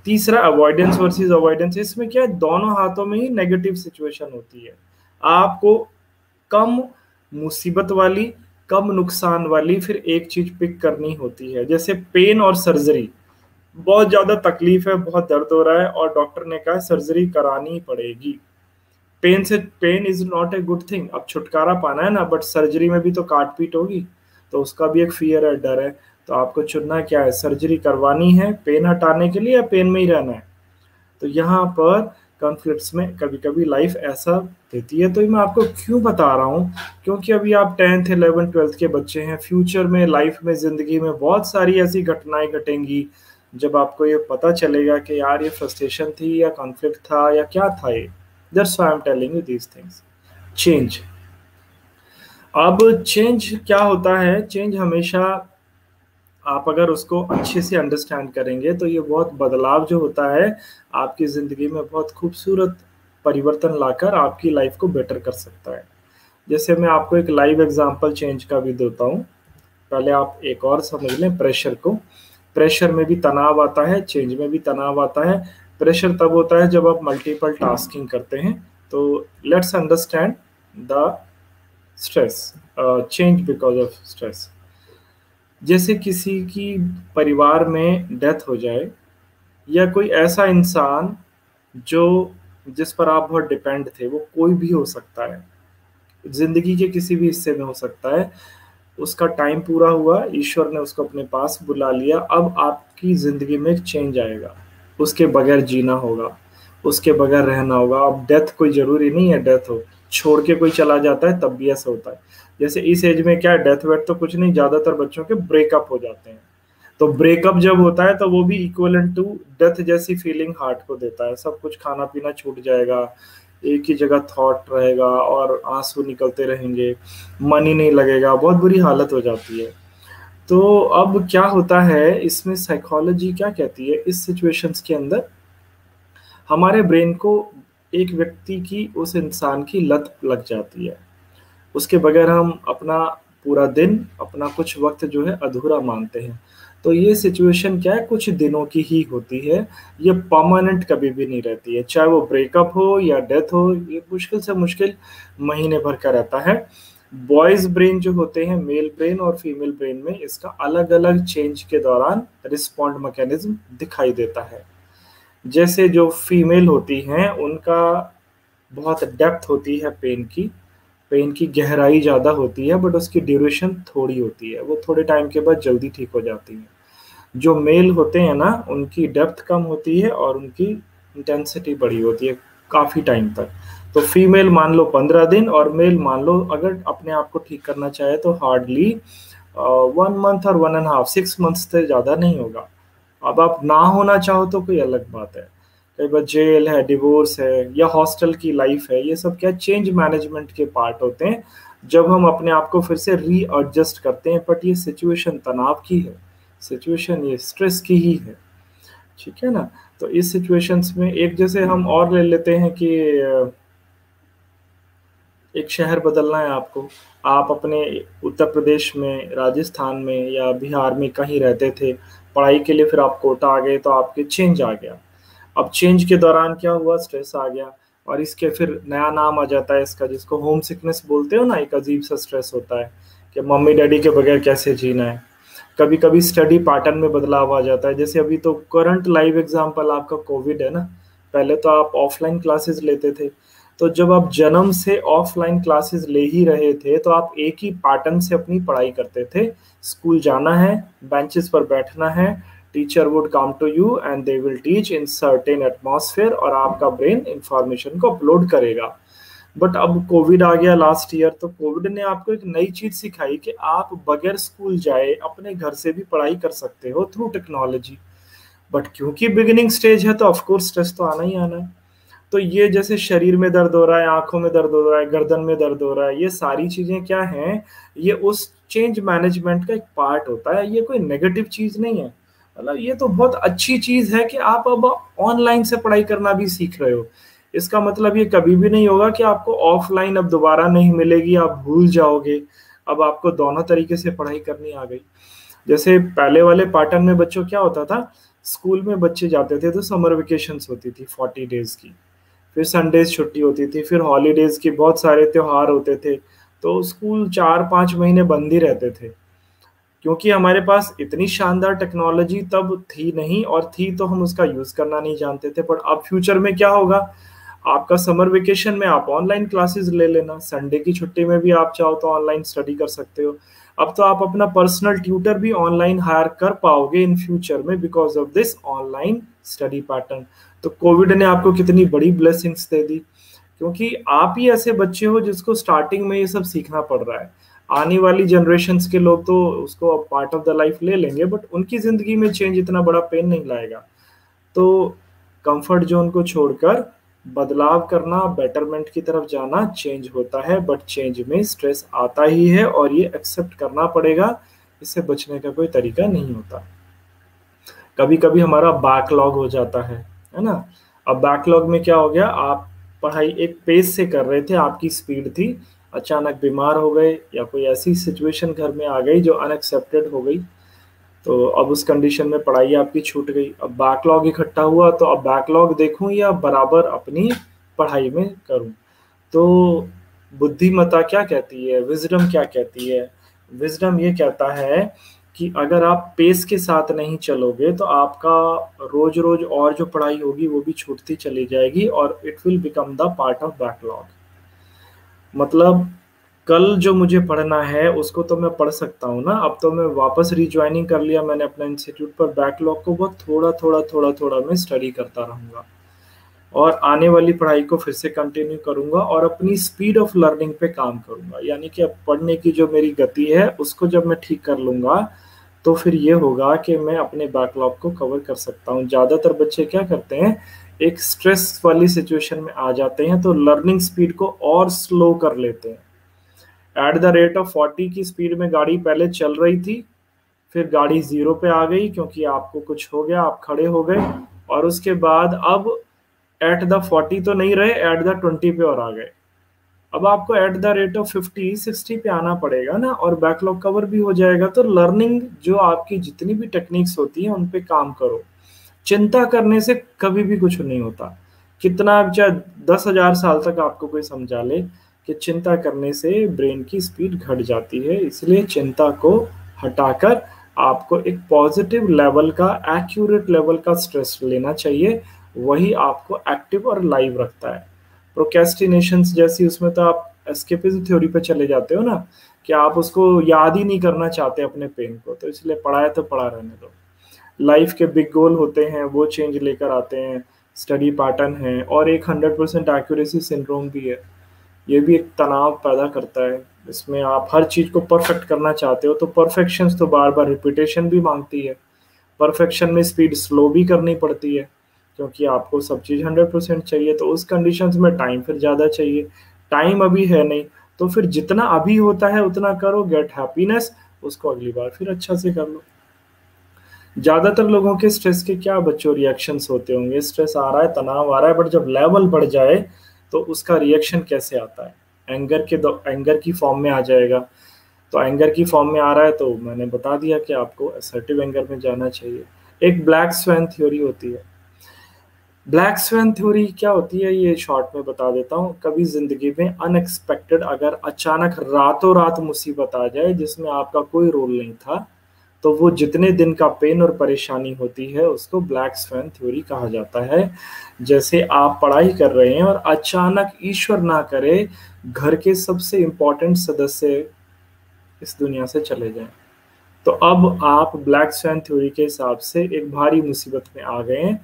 तीसरा अवॉइडेंस वर्सेस अवॉइडेंस इसमें क्या है? दोनों हाथों में ही नेगेटिव सिचुएशन होती है। आपको कम मुसीबत वाली कम नुकसान वाली फिर एक चीज़ पिक करनी होती है। जैसे पेन और सर्जरी बहुत ज़्यादा तकलीफ़ है, बहुत दर्द हो रहा है और डॉक्टर ने कहा सर्जरी करानी पड़ेगी। पेन से pain is not a good thing अब छुटकारा पाना है ना बट सर्जरी में भी तो काट पीट होगी। तो उसका भी एक फियर है, डर है। तो आपको चुनना क्या है? सर्जरी करवानी है पेन हटाने के लिए या पेन में ही रहना है? तो यहाँ पर कॉन्फ्लिक्ट्स में कभी कभी लाइफ ऐसा देती है। तो मैं आपको क्यों बता रहा हूँ? क्योंकि अभी आप टेंथ इलेवन ट्वेल्थ के बच्चे हैं फ्यूचर में लाइफ में, ज़िंदगी में बहुत सारी ऐसी घटनाएँ घटेंगी, जब आपको ये पता चलेगा कि यार ये फ्रस्ट्रेशन थी या कॉन्फ्लिक्ट था या क्या था ये। That's I am telling you these things change अब चेंज क्या होता है? चेंज हमेशा आप अगर उसको अच्छे से अंडरस्टैंड करेंगे तो ये बहुत बदलाव जो होता है, आपकी ज़िंदगी में बहुत खूबसूरत परिवर्तन लाकर आपकी लाइफ को बेटर कर सकता है। जैसे मैं आपको एक लाइव एग्जांपल चेंज का भी देता हूँ। पहले आप एक और समझ लें प्रेशर को। प्रेशर में भी तनाव आता है चेंज में भी तनाव आता है। प्रेशर तब होता है जब आप मल्टीपल टास्किंग करते हैं। तो let's understand the stress change because of stress जैसे किसी की परिवार में डेथ हो जाए, या कोई ऐसा इंसान जो, जिस पर आप बहुत डिपेंड थे, वो कोई भी हो सकता है। ज़िंदगी के किसी भी हिस्से में हो सकता है। उसका टाइम पूरा हुआ, ईश्वर ने उसको अपने पास बुला लिया, अब आपकी ज़िंदगी में एक चेंज आएगा। उसके बगैर जीना होगा, उसके बगैर रहना होगा। अब डेथ कोई ज़रूरी नहीं है, डेथ हो। छोड़ के कोई चला जाता है, तब भी ऐसा होता है। जैसे इस एज में क्या है डेथ वेथ तो कुछ नहीं, ज़्यादातर बच्चों के ब्रेकअप हो जाते हैं। तो ब्रेकअप जब होता है तो वो भी इक्वल टू डेथ जैसी फीलिंग हार्ट को देता है। सब कुछ खाना पीना छूट जाएगा, एक ही जगह थॉट रहेगा और आँसू निकलते रहेंगे, मन ही नहीं लगेगा, बहुत बुरी हालत हो जाती है। तो अब क्या होता है, इसमें साइकोलॉजी क्या कहती है, इस सिचुएशंस के अंदर हमारे ब्रेन को एक व्यक्ति की, उस इंसान की लत लग जाती है। उसके बगैर हम अपना पूरा दिन, अपना कुछ वक्त जो है अधूरा मानते हैं। तो ये सिचुएशन क्या है? कुछ दिनों की ही होती है। ये परमानेंट कभी भी नहीं रहती है। चाहे वो ब्रेकअप हो या डेथ हो, ये मुश्किल से मुश्किल महीने भर का रहता है। बॉयज़ ब्रेन जो होते हैं मेल ब्रेन और फीमेल ब्रेन में इसका अलग अलग चेंज के दौरान रिस्पॉन्ड मैकेनिज्म दिखाई देता है। जैसे जो फीमेल होती हैं, उनका बहुत डेप्थ होती है पेन की। पेन की गहराई ज़्यादा होती है बट उसकी ड्यूरेशन थोड़ी होती है। वो थोड़े टाइम के बाद जल्दी ठीक हो जाती है। जो मेल होते हैं ना, उनकी डेप्थ कम होती है और उनकी इंटेंसिटी बड़ी होती है काफ़ी टाइम तक। तो फीमेल मान लो पंद्रह दिन और मेल मान लो अगर अपने आप को ठीक करना चाहे तो हार्डली वन मंथ और one and half six month से ज़्यादा नहीं होगा। अब आप ना होना चाहो तो कोई अलग बात है। कई बार जेल है डिवोर्स है, या हॉस्टल की लाइफ है, ये सब क्या चेंज मैनेजमेंट के पार्ट होते हैं, जब हम अपने आप को फिर से रीएडजस्ट करते हैं बट ये सिचुएशन तनाव की है सिचुएशन ये स्ट्रेस की ही है। ठीक है ना? तो इस सिचुएशंस में एक जैसे हम और ले लेते हैं कि एक शहर बदलना है आपको। आप अपने उत्तर प्रदेश में, राजस्थान में या बिहार में कहीं रहते थे, पढ़ाई के लिए फिर आप कोटा आ गए तो आपके चेंज आ गया। अब चेंज के दौरान क्या हुआ? स्ट्रेस आ गया। और इसके फिर नया नाम आ जाता है इसका, जिसको होम सिकनेस बोलते हो ना, एक अजीब सा स्ट्रेस होता है कि मम्मी, डैडी के बगैर कैसे जीना है? कभी कभी स्टडी पैटर्न में बदलाव आ जाता है। जैसे अभी तो करंट लाइव एग्ज़ाम्पल आपका कोविड है ना? पहले तो आप ऑफलाइन क्लासेस लेते थे। तो जब आप जन्म से ऑफलाइन क्लासेस ले ही रहे थे तो आप एक ही पैटर्न से अपनी पढ़ाई करते थे। स्कूल जाना है बेंचेस पर बैठना है teacher would come to you and they will teach in certain atmosphere और आपका ब्रेन इंफॉर्मेशन को अपलोड करेगा। बट अब कोविड आ गया लास्ट ईयर तो कोविड ने आपको एक नई चीज़ सिखाई कि आप बगैर स्कूल जाए, अपने घर से भी पढ़ाई कर सकते हो थ्रू टेक्नोलॉजी बट क्योंकि बिगिनिंग स्टेज है तो ऑफकोर्स स्ट्रेस तो आना ही आना है। तो ये जैसे शरीर में दर्द हो रहा है, आँखों में दर्द हो रहा है, गर्दन में दर्द हो रहा है, ये सारी चीज़ें क्या हैं? ये उस चेंज मैनेजमेंट का एक पार्ट होता है। ये कोई नेगेटिव चीज़ नहीं है। मतलब ये तो बहुत अच्छी चीज़ है कि आप अब ऑनलाइन से पढ़ाई करना भी सीख रहे हो। इसका मतलब ये कभी भी नहीं होगा कि आपको ऑफलाइन अब दोबारा नहीं मिलेगी, आप भूल जाओगे। अब आपको दोनों तरीके से पढ़ाई करनी आ गई। जैसे पहले वाले पैटर्न में बच्चों क्या होता था स्कूल में बच्चे जाते थे तो समर वेकेशन होती थी फोर्टी डेज़ की। फिर संडेज छुट्टी होती थी, फिर हॉलीडेज के बहुत सारे त्योहार होते थे। तो स्कूल चार पाँच महीने बंद ही रहते थे। क्योंकि हमारे पास इतनी शानदार टेक्नोलॉजी तब थी नहीं और थी तो हम उसका यूज़ करना नहीं जानते थे। पर अब फ्यूचर में क्या होगा? आपका समर वेकेशन में आप ऑनलाइन क्लासेस ले लेना। संडे की छुट्टी में भी आप चाहो तो ऑनलाइन स्टडी कर सकते हो। अब तो आप अपना पर्सनल ट्यूटर भी ऑनलाइन हायर कर पाओगे इन फ्यूचर में because of this online study pattern तो कोविड ने आपको कितनी बड़ी ब्लेसिंग्स दे दी। क्योंकि आप ही ऐसे बच्चे हो जिसको स्टार्टिंग में ये सब सीखना पड़ रहा है। आने वाली जनरेशन के लोग तो उसको पार्ट ऑफ़ द लाइफ ले लेंगे बट उनकी ज़िंदगी में चेंज इतना बड़ा पेन नहीं लाएगा। तो कंफर्ट जोन को छोड़कर बदलाव करना बेटरमेंट की तरफ़ जाना चेंज होता है बट चेंज में स्ट्रेस आता ही है और ये एक्सेप्ट करना पड़ेगा, इससे बचने का कोई तरीका नहीं होता। कभी कभी हमारा बैकलॉग हो जाता है है ना? अब बैकलॉग में क्या हो गया? आप पढ़ाई एक पेज से कर रहे थे, आपकी स्पीड थी अचानक बीमार हो गए या कोई ऐसी सिचुएशन घर में आ गई जो अनएक्सेप्टेड हो गई तो अब उस कंडीशन में पढ़ाई आपकी छूट गई। अब बैकलॉग इकट्ठा हुआ तो अब बैकलॉग देखूँ या बराबर अपनी पढ़ाई में करूँ? तो बुद्धिमता क्या कहती है? विजडम क्या कहती है? विजडम ये कहता है कि अगर आप पेस के साथ नहीं चलोगे तो आपका रोज रोज और जो पढ़ाई होगी, वो भी छूटती चली जाएगी और it will become the part of backlog मतलब कल जो मुझे पढ़ना है, उसको तो मैं पढ़ सकता हूँ ना। अब तो मैं वापस रिज्वाइनिंग कर लिया मैंने अपना इंस्टीट्यूट पर। बैकलॉग को बहुत थोड़ा थोड़ा थोड़ा थोड़ा मैं स्टडी करता रहूँगा। और आने वाली पढ़ाई को फिर से कंटिन्यू करूँगा और अपनी स्पीड ऑफ़ लर्निंग पे काम करूँगा। यानी कि अब पढ़ने की जो मेरी गति है, उसको जब मैं ठीक कर लूँगा तो फिर ये होगा कि मैं अपने बैकलॉग को कवर कर सकता हूँ। ज़्यादातर बच्चे क्या करते हैं एक स्ट्रेस वाली सिचुएशन में आ जाते हैं तो लर्निंग स्पीड को और स्लो कर लेते हैं। At the rate of forty की स्पीड में गाड़ी पहले चल रही थी, फिर गाड़ी ज़ीरो पे आ गई क्योंकि आपको कुछ हो गया, आप खड़े हो गए, और उसके बाद अब एट द फोर्टी तो नहीं रहे एट द ट्वेंटी पे और आ गए। अब आपको at the rate of fifty sixty पे आना पड़ेगा ना, और बैकलॉग कवर भी हो जाएगा तो लर्निंग जो आपकी जितनी भी टेक्निक्स होती हैं, उन पे काम करो। चिंता करने से कभी भी कुछ नहीं होता। कितना चाहे दस हज़ार साल तक आपको कोई समझा ले कि चिंता करने से ब्रेन की स्पीड घट जाती है, इसलिए चिंता को हटाकर आपको एक पॉजिटिव लेवल का, एक्यूरेट लेवल का स्ट्रेस लेना चाहिए। वही आपको एक्टिव और लाइव रखता है। प्रोकेस्टिनेशन जैसी उसमें तो आप एस्केपिज्म थ्योरी पे चले जाते हो ना, कि आप उसको याद ही नहीं करना चाहते अपने पेन को तो इसलिए पढ़ाए तो पढ़ा रहने दो। लाइफ के बिग गोल होते हैं, वो चेंज लेकर आते हैं। स्टडी पैटर्न है और एक हंड्रेड परसेंट एक्यूरेसी सिंड्रोम भी है। ये भी एक तनाव पैदा करता है। इसमें आप हर चीज़ को परफेक्ट करना चाहते हो तो परफेक्शन तो बार बार रिपीटेशन भी मांगती है। परफेक्शन में स्पीड स्लो भी करनी पड़ती है, क्योंकि आपको सब चीज़ हंड्रेड परसेंट चाहिए तो उस कंडीशन में टाइम फिर ज़्यादा चाहिए। टाइम अभी है नहीं तो फिर जितना अभी होता है उतना करो गेट हैप्पीनेस उसको अगली बार फिर अच्छा से कर लो। ज़्यादातर लोगों के स्ट्रेस के क्या बच्चों रिएक्शंस होते होंगे? स्ट्रेस आ रहा है, तनाव आ रहा है बट जब लेवल बढ़ जाए तो उसका रिएक्शन कैसे आता है? एंगर के दो एंगर की फॉर्म में आ जाएगा। तो एंगर की फॉर्म में आ रहा है तो मैंने बता दिया कि आपको असर्टिव एंगर में जाना चाहिए। एक ब्लैक स्वैन थ्योरी होती है। ब्लैक स्वैन थ्योरी क्या होती है? ये शॉर्ट में बता देता हूँ। कभी ज़िंदगी में अनएक्सपेक्टेड अगर अचानक रातों रात मुसीबत आ जाए, जिसमें आपका कोई रोल नहीं था तो वो जितने दिन का पेन और परेशानी होती है, उसको ब्लैक स्वैन थ्योरी कहा जाता है। जैसे आप पढ़ाई कर रहे हैं और अचानक ईश्वर ना करे, घर के सबसे इम्पोर्टेंट सदस्य इस दुनिया से चले जाएँ। तो अब आप ब्लैक स्वैन थ्योरी के हिसाब से एक भारी मुसीबत में आ गए हैं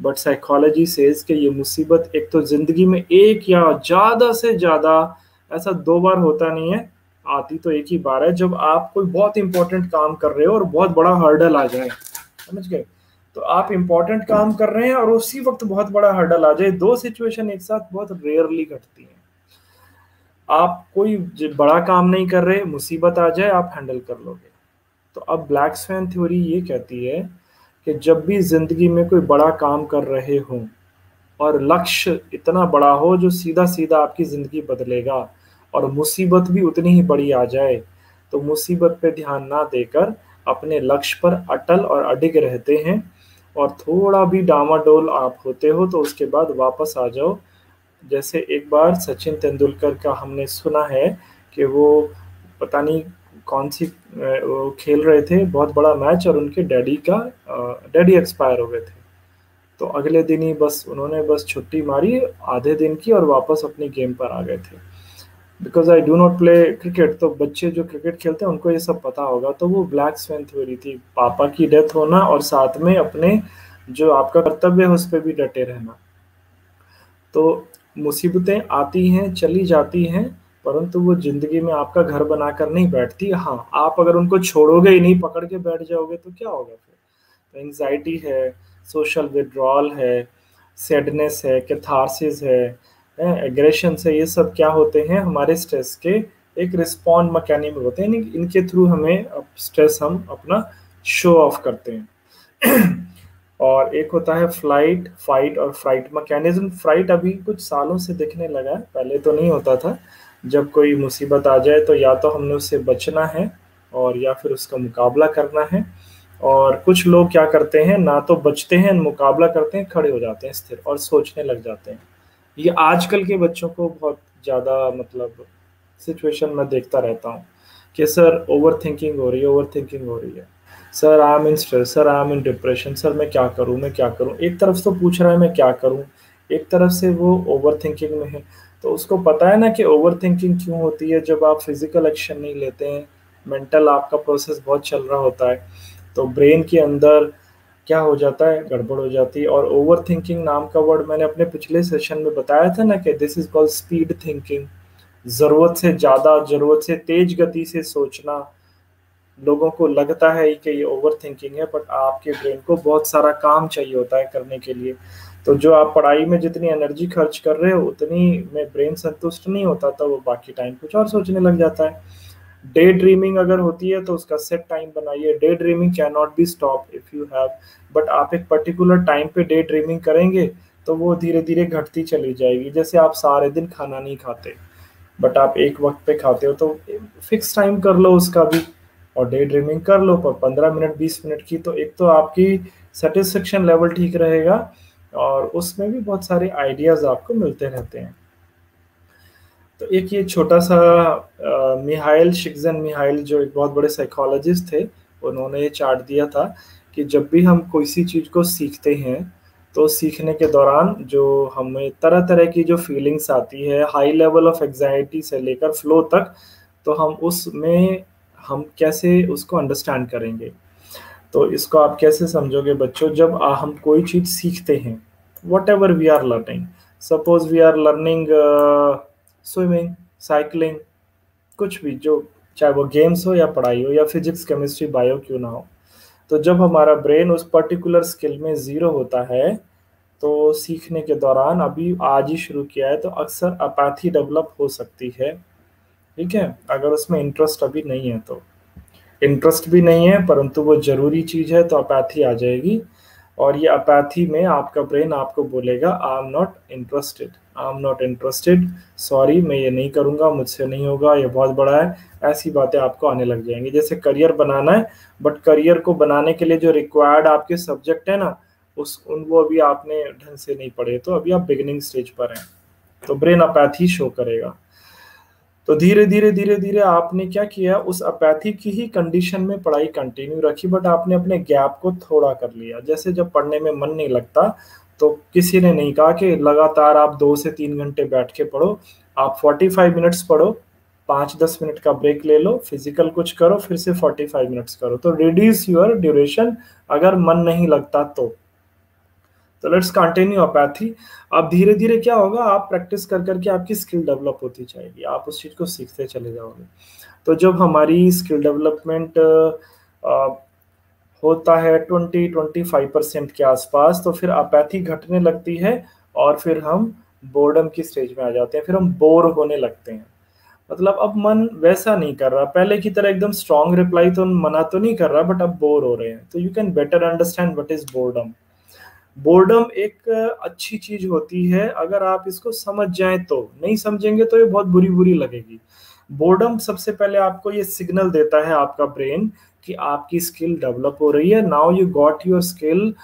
बट साइकोलॉजी सेज कि ये मुसीबत एक तो ज़िंदगी में एक या ज़्यादा से ज़्यादा, ऐसा दो बार होता नहीं है आती तो एक ही बार है, जब आप कोई बहुत इंपॉर्टेंट काम कर रहे हो और बहुत बड़ा हर्डल आ जाए। समझ गए? तो आप इंपॉर्टेंट काम कर रहे हैं और उसी वक्त बहुत बड़ा हर्डल आ जाए। दो सिचुएशन एक साथ बहुत रेयरली घटती हैं। आप कोई बड़ा काम नहीं कर रहे, मुसीबत आ जाए, आप हैंडल कर लोगे। तो अब ब्लैक स्वैन थ्योरी ये कहती है कि जब भी ज़िंदगी में कोई बड़ा काम कर रहे हो और लक्ष्य इतना बड़ा हो जो सीधा सीधा आपकी ज़िंदगी बदलेगा और मुसीबत भी उतनी ही बड़ी आ जाए तो मुसीबत पे ध्यान ना देकर अपने लक्ष्य पर अटल और अडिग रहते हैं और थोड़ा भी डामाडोल आप होते हो तो उसके बाद वापस आ जाओ। जैसे एक बार सचिन तेंदुलकर का हमने सुना है कि वो पता नहीं कौन सी वो खेल रहे थे, बहुत बड़ा मैच और उनके डैडी का डैडी एक्सपायर हो गए थे। तो अगले दिन ही बस उन्होंने बस छुट्टी मारी, आधे दिन की और वापस अपनी गेम पर आ गए थे। Because I do not play cricket तो बच्चे जो क्रिकेट खेलते हैं, उनको ये सब पता होगा। तो वो ब्लैक स्वैन थ्योरी थी। पापा की डेथ होना और साथ में अपने जो आपका कर्तव्य है, उस पर भी डटे रहना। तो मुसीबतें आती हैं, चली जाती हैं, परंतु वो ज़िंदगी में आपका घर बनाकर नहीं बैठती। हाँ आप अगर उनको छोड़ोगे ही नहीं, पकड़ के बैठ जाओगे तो क्या होगा फिर? तो एंग्जाइटी है सोशल विड्रॉल है सैडनेस है कैथारसिस है एग्रेशन से ये सब क्या होते हैं, हमारे स्ट्रेस के एक रिस्पॉन्ड मैकेनिज्म होते हैं, यानी इनके थ्रू हमें स्ट्रेस हम अपना शो ऑफ़ करते हैं। [clears throat] और एक होता है फ़्लाइट फाइट और फ्राइट मैकेनिज्म फ्राइट अभी कुछ सालों से दिखने लगा है, पहले तो नहीं होता था। जब कोई मुसीबत आ जाए तो या तो हमने उससे बचना है और या फिर उसका मुकाबला करना है। और कुछ लोग क्या करते हैं, ना तो बचते हैं, मुकाबला करते हैं, खड़े हो जाते हैं, स्थिर और सोचने लग जाते हैं। ये आजकल के बच्चों को बहुत ज़्यादा मतलब सिचुएशन में देखता रहता हूँ कि सर ओवर थिंकिंग हो रही है ओवर थिंकिंग हो रही है। Sir I am in stress sir I am in depression sir, मैं क्या करूँ, मैं क्या करूँ? एक तरफ़ तो पूछ रहा है, मैं क्या करूँ? एक तरफ़ से वो ओवर थिंकिंग में है। तो उसको पता है ना कि ओवर थिंकिंग क्यों होती है? जब आप फ़िज़िकल एक्शन नहीं लेते हैं मेंटल आपका प्रोसेस बहुत चल रहा होता है तो ब्रेन के अंदर क्या हो जाता है? गड़बड़ हो जाती है। और ओवर थिंकिंग नाम का वर्ड मैंने अपने पिछले सेशन में बताया था ना कि this is called speed thinking ज़रूरत से ज़्यादा, ज़रूरत से तेज गति से सोचना लोगों को लगता है कि ये ओवर थिंकिंग है बट आपके ब्रेन को बहुत सारा काम चाहिए होता है करने के लिए। तो जो आप पढ़ाई में जितनी एनर्जी खर्च कर रहे हो, उतनी में ब्रेन संतुष्ट नहीं होता तो वो बाकी टाइम कुछ और सोचने लग जाता है। डे ड्रीमिंग अगर होती है तो उसका सेट टाइम बनाइए। Daydreaming can not be stop if you have but आप एक पर्टिकुलर टाइम पे डे ड्रीमिंग करेंगे तो वो धीरे धीरे घटती चली जाएगी। जैसे आप सारे दिन खाना नहीं खाते बट आप एक वक्त पे खाते हो तो फिक्स टाइम कर लो उसका भी, और डे ड्रीमिंग कर लो। पर पंद्रह मिनट, बीस मिनट की तो एक तो आपकी सेटिस्फेक्शन लेवल ठीक रहेगा, और उसमें भी बहुत सारे आइडियाज़ आपको मिलते रहते हैं। तो एक ये छोटा सा मिहाइल शिक्जन मिहाइल जो एक बहुत बड़े साइकोलॉजिस्ट थे, उन्होंने ये चार्ट दिया था कि जब भी हम कोई सी चीज़ को सीखते हैं तो सीखने के दौरान जो हमें तरह तरह की जो फीलिंग्स आती है हाई लेवल ऑफ़ एग्जाइटी से लेकर फ्लो तक तो हम उसमें हम कैसे उसको अंडरस्टैंड करेंगे? तो इसको आप कैसे समझोगे बच्चों? जब हम कोई चीज़ सीखते हैं whatever we are learning suppose we are learning swimming, cycling, कुछ भी, जो, चाहे वो गेम्स हो या पढ़ाई हो या फिजिक्स, केमिस्ट्री, बायो, क्यों ना हो। तो जब हमारा ब्रेन उस पर्टिकुलर स्किल में ज़ीरो होता है तो सीखने के दौरान अभी आज ही शुरू किया है तो अक्सर अपैथी डेवलप हो सकती है। ठीक है? अगर उसमें इंटरेस्ट अभी नहीं है तो। इंटरेस्ट भी नहीं है, परंतु वो ज़रूरी चीज़ है तो अपैथी आ जाएगी। और ये अपैथी में आपका ब्रेन आपको बोलेगा I am not interested I am not interested sorry मैं ये नहीं करूँगा, मुझसे नहीं होगा, ये बहुत बड़ा है। ऐसी बातें आपको आने लग जाएँगी। जैसे करियर बनाना है बट करियर को बनाने के लिए जो रिक्वायर्ड आपके सब्जेक्ट है ना, उस, उन, वो अभी आपने ढंग से नहीं पढ़े तो अभी आप बिगिनिंग स्टेज पर हैं। तो ब्रेन अपैथी शो करेगा। तो धीरे धीरे धीरे धीरे आपने क्या किया, उस अपैथी की ही कंडीशन में पढ़ाई कंटिन्यू रखी बट आपने अपने गैप को थोड़ा कर लिया। जैसे जब पढ़ने में मन नहीं लगता तो किसी ने नहीं कहा कि लगातार आप दो से तीन घंटे बैठ के पढ़ो, आप फोर्टी फाइव मिनट्स पढ़ो, पाँच दस मिनट का ब्रेक ले लो फ़िज़िकल कुछ करो, फिर से फोर्टी फाइव मिनट्स करो। तो रिड्यूस योर ड्यूरेशन अगर मन नहीं लगता तो। तो लेट्स कंटिन्यू अपैथी। अब धीरे धीरे क्या होगा, आप प्रैक्टिस कर करके आपकी स्किल डेवलप होती जाएगी, आप उस चीज़ को सीखते चले जाओगे। तो जब हमारी स्किल डेवलपमेंट होता है ट्वेंटी ट्वेंटी फाइव परसेंट के आसपास तो फिर अपैथी घटने लगती है और फिर हम बोर्डम की स्टेज में आ जाते हैं, फिर हम बोर होने लगते हैं। मतलब अब मन वैसा नहीं कर रहा। पहले की तरह एकदम स्ट्रॉन्ग रिप्लाई तो मना तो नहीं कर रहा बट अब बोर हो रहे हैं। तो you can better understand what is boredom boredom एक अच्छी चीज़ होती है, अगर आप इसको समझ जाए तो। नहीं समझेंगे तो ये बहुत बुरी बुरी लगेगी। बोर्डम सबसे पहले आपको ये सिग्नल देता है आपका ब्रेन कि आपकी स्किल डेवलप हो रही है। Now you got your skill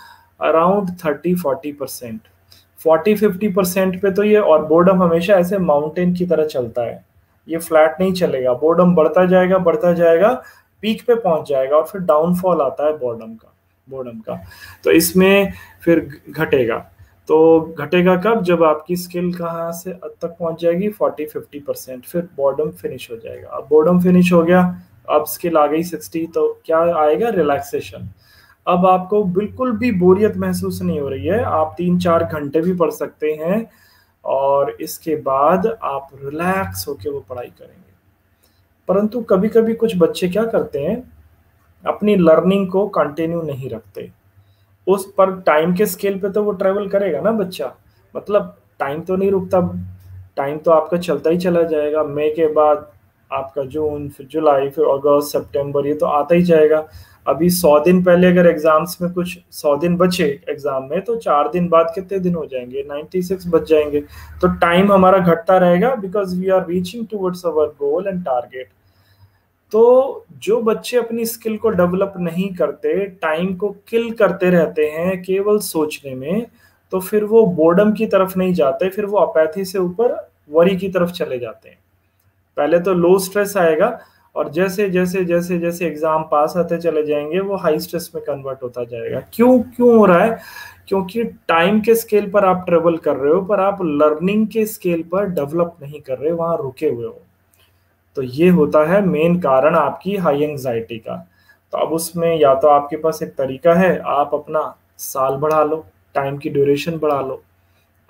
around thirty forty percent forty fifty percent पे तो ये और बोर्डम हमेशा ऐसे माउंटेन की तरह चलता है। ये फ्लैट नहीं चलेगा। बोर्डम बढ़ता जाएगा बढ़ता जाएगा पीक पे पहुँच जाएगा और फिर डाउनफॉल आता है बोर्डम का बोर्डम का। तो इसमें फिर घटेगा। तो घटेगा कब? जब आपकी स्किल कहाँ से अब तक पहुँच जाएगी? फोर्टी फिफ्टी परसेंट फिर बॉर्डम फिनिश हो जाएगा। अब बॉर्डम फिनिश हो गया। अब स्किल आ गई सिक्सटी तो क्या आएगा रिलैक्सेशन अब आपको बिल्कुल भी बोरियत महसूस नहीं हो रही है। आप तीन चार घंटे भी पढ़ सकते हैं और इसके बाद आप रिलैक्स होकर वो पढ़ाई करेंगे। परंतु कभी कभी कुछ बच्चे क्या करते हैं, अपनी लर्निंग को कंटिन्यू नहीं रखते। उस पर टाइम के स्केल पे तो वो ट्रेवल करेगा ना बच्चा। मतलब टाइम तो नहीं रुकता। टाइम तो आपका चलता ही चला जाएगा। मई के बाद आपका जून, फिर जुलाई, फिर अगस्त, सितंबर, ये तो आता ही जाएगा। अभी सौ दिन पहले अगर एग्ज़ाम्स में कुछ सौ दिन बचे एग्ज़ाम में तो चार दिन बाद कितने दिन हो जाएँगे? नाइन्टी सिक्स बच जाएँगे। तो टाइम हमारा घटता रहेगा because we are reaching towards our goal and target तो जो बच्चे अपनी स्किल को डेवलप नहीं करते टाइम को किल करते रहते हैं केवल सोचने में तो फिर वो बोर्डम की तरफ़ नहीं जाते, फिर वो अपैथी से ऊपर वरी की तरफ़ चले जाते हैं। पहले तो लो स्ट्रेस आएगा और जैसे जैसे जैसे जैसे एग्ज़ाम पास आते चले जाएँगे, वो हाई स्ट्रेस में कन्वर्ट होता जाएगा। क्यों क्यों हो रहा है? क्योंकि टाइम के स्केल पर आप ट्रेवल कर रहे हो, पर आप लर्निंग के स्केल पर डेवलप नहीं कर रहे, वहाँ रुके हुए हो। तो ये होता है मेन कारण आपकी हाई एंजाइटी का। तो अब उसमें या तो आपके पास एक तरीका है, आप अपना साल बढ़ा लो टाइम की ड्यूरेशन बढ़ा लो।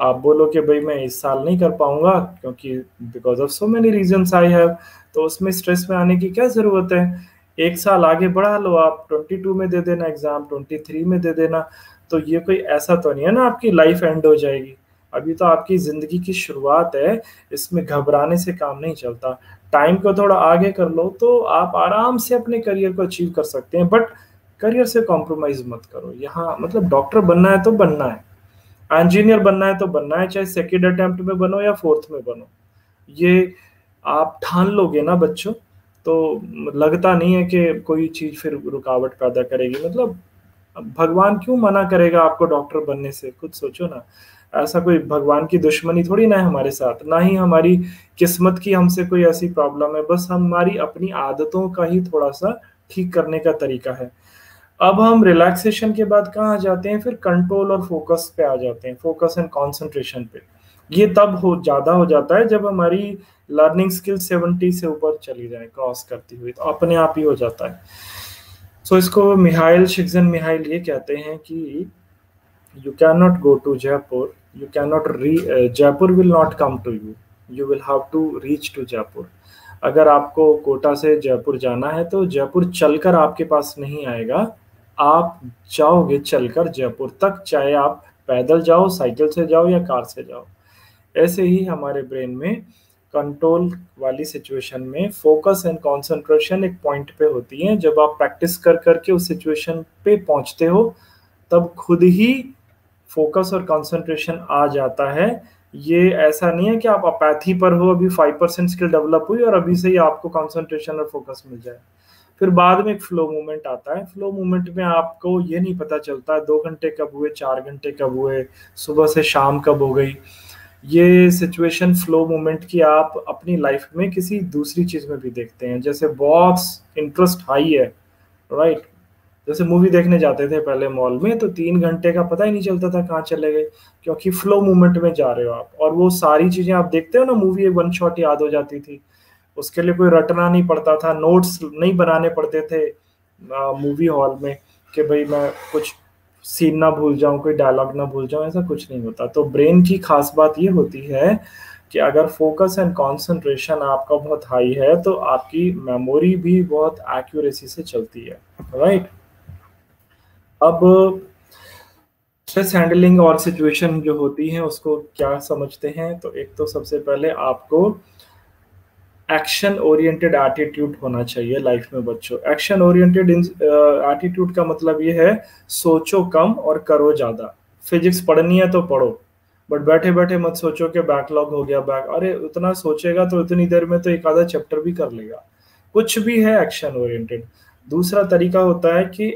आप बोलो कि भाई मैं इस साल नहीं कर पाऊँगा क्योंकि because of so many reason I have तो उसमें स्ट्रेस में आने की क्या ज़रूरत है? एक साल आगे बढ़ा लो आप 22 में दे देना एग्ज़ाम 23 में दे देना तो ये कोई ऐसा तो नहीं है ना आपकी लाइफ एंड हो जाएगी। अभी तो आपकी ज़िंदगी की शुरुआत है, इसमें घबराने से काम नहीं चलता। टाइम को थोड़ा आगे कर लो तो आप आराम से अपने करियर को अचीव कर सकते हैं बट करियर से कॉम्प्रोमाइज मत करो। यहाँ मतलब डॉक्टर बनना है तो बनना है। इंजीनियर बनना है तो बनना है, चाहे सेकेंड अटेम्प्ट में बनो या फोर्थ में बनो। ये आप ठान लोगे ना बच्चों तो लगता नहीं है कि कोई चीज़ फिर रुकावट पैदा करेगी। मतलब भगवान क्यों मना करेगा आपको डॉक्टर बनने से? खुद सोचो ना। ऐसा कोई भगवान की दुश्मनी थोड़ी ना है हमारे साथ। ना ही हमारी किस्मत की हमसे कोई ऐसी प्रॉब्लम है। बस हमारी अपनी आदतों का ही थोड़ा सा ठीक करने का तरीका है। अब हम रिलैक्सेशन के बाद कहाँ जाते हैं? फिर कंट्रोल और फोकस पे आ जाते हैं। फोकस एंड कॉन्सेंट्रेशन पे। ये तब हो ज़्यादा हो जाता है जब हमारी लर्निंग स्किल सेवेंटी से ऊपर चली जाए क्रॉस करती हुई। तो अपने आप ही हो जाता है। सो so, इसको मिहाइल शिक्जन मिहाइल ये कहते हैं कि you can not go to Jaipur you can not reach Jaipur will not come to you you will have to reach to Jaipur अगर आपको कोटा से जयपुर जाना है तो जयपुर चलकर आपके पास नहीं आएगा। आप जाओगे चलकर जयपुर तक, चाहे आप पैदल जाओ, साइकिल से जाओ या कार से जाओ। ऐसे ही हमारे ब्रेन में कंट्रोल वाली सिचुएशन में फोकस एंड कंसंट्रेशन एक पॉइंट पे होती है। जब आप प्रैक्टिस कर करके उस सिचुएशन पे पहुँचते हो, तब खुद ही फोकस और कंसंट्रेशन आ जाता है। ये ऐसा नहीं है कि आप अपैथी पर हो, अभी फाइव परसेंट स्किल डेवलप हुई और अभी से ही आपको कंसंट्रेशन और फोकस मिल जाए। फिर बाद में एक फ्लो मूवमेंट आता है। फ्लो मूवमेंट में आपको ये नहीं पता चलता है दो घंटे कब हुए, चार घंटे कब हुए, सुबह से शाम कब हो गई। ये सिचुएशन फ्लो मोमेंट की आप अपनी लाइफ में किसी दूसरी चीज़ में भी देखते हैं। जैसे बहुत इंटरेस्ट हाई है राइट जैसे मूवी देखने जाते थे पहले मॉल में तो तीन घंटे का पता ही नहीं चलता था कहाँ चले गए, क्योंकि फ्लो मूवमेंट में जा रहे हो आप। और वो सारी चीज़ें आप देखते हो ना मूवी एक वन शॉट याद हो जाती थी। उसके लिए कोई रटना नहीं पड़ता था नोट्स नहीं बनाने पड़ते थे मूवी हॉल में कि भाई मैं कुछ सीन ना भूल जाऊँ, कोई डायलॉग ना भूल जाऊँ, ऐसा कुछ नहीं होता। तो ब्रेन की खास बात ये होती है कि अगर फोकस एंड कंसंट्रेशन आपका बहुत हाई है तो आपकी मेमोरी भी बहुत एक्यूरेसी से चलती है राइट अब स्ट्रेस हैंडलिंग और सिचुएशन जो होती है, उसको क्या समझते हैं? तो एक तो सबसे पहले आपको एक्शन ओरिएंटेड एटीट्यूड होना चाहिए लाइफ में बच्चों। एक्शन ओरिएंटेड एटीट्यूड का मतलब ये है, सोचो कम और करो ज़्यादा। फिजिक्स पढ़नी है तो पढ़ो, बट बैठे बैठे मत सोचो कि बैकलॉग हो गया, बैक, अरे उतना सोचेगा तो इतनी देर में तो एक आधा चैप्टर भी कर लेगा। कुछ भी है एक्शन ओरिएंटेड। दूसरा तरीका होता है कि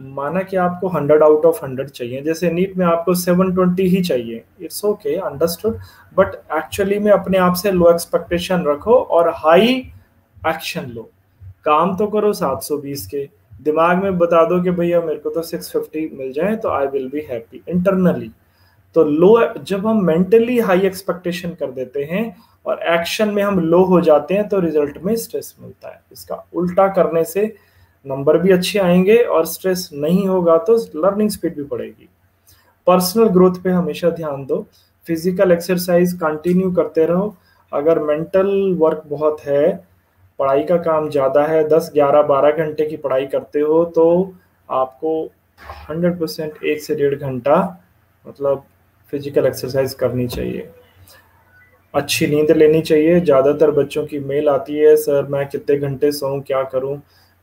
माना कि आपको हंड्रेड आउट ऑफ़ हंड्रेड चाहिए। जैसे नीट में आपको सेवन ट्वेंटी ही चाहिए। It's okay understood but actually में अपने आप से लो एक्सपेक्टेशन रखो और हाई एक्शन लो। काम तो करो 720 के। दिमाग में बता दो कि भैया मेरे को तो 650 मिल जाए तो I will be happy internally तो लो जब हम मेंटली हाई एक्सपेक्टेशन कर देते हैं और एक्शन में हम लो हो जाते हैं तो रिज़ल्ट में स्ट्रेस मिलता है। इसका उल्टा करने से नंबर भी अच्छे आएँगे और स्ट्रेस नहीं होगा तो लर्निंग स्पीड भी बढ़ेगी। पर्सनल ग्रोथ पे हमेशा ध्यान दो। फ़िज़िकल एक्सरसाइज कंटिन्यू करते रहो। अगर मेंटल वर्क बहुत है, पढ़ाई का काम ज़्यादा है, दस, ग्यारह, बारह घंटे की पढ़ाई करते हो तो आपको हंड्रेड परसेंट एक से डेढ़ घंटा मतलब फ़िज़िकल एक्सरसाइज करनी चाहिए। अच्छी नींद लेनी चाहिए। ज़्यादातर बच्चों की मेल आती है, सर, मैं कितने घंटे सोऊं, क्या करूँ?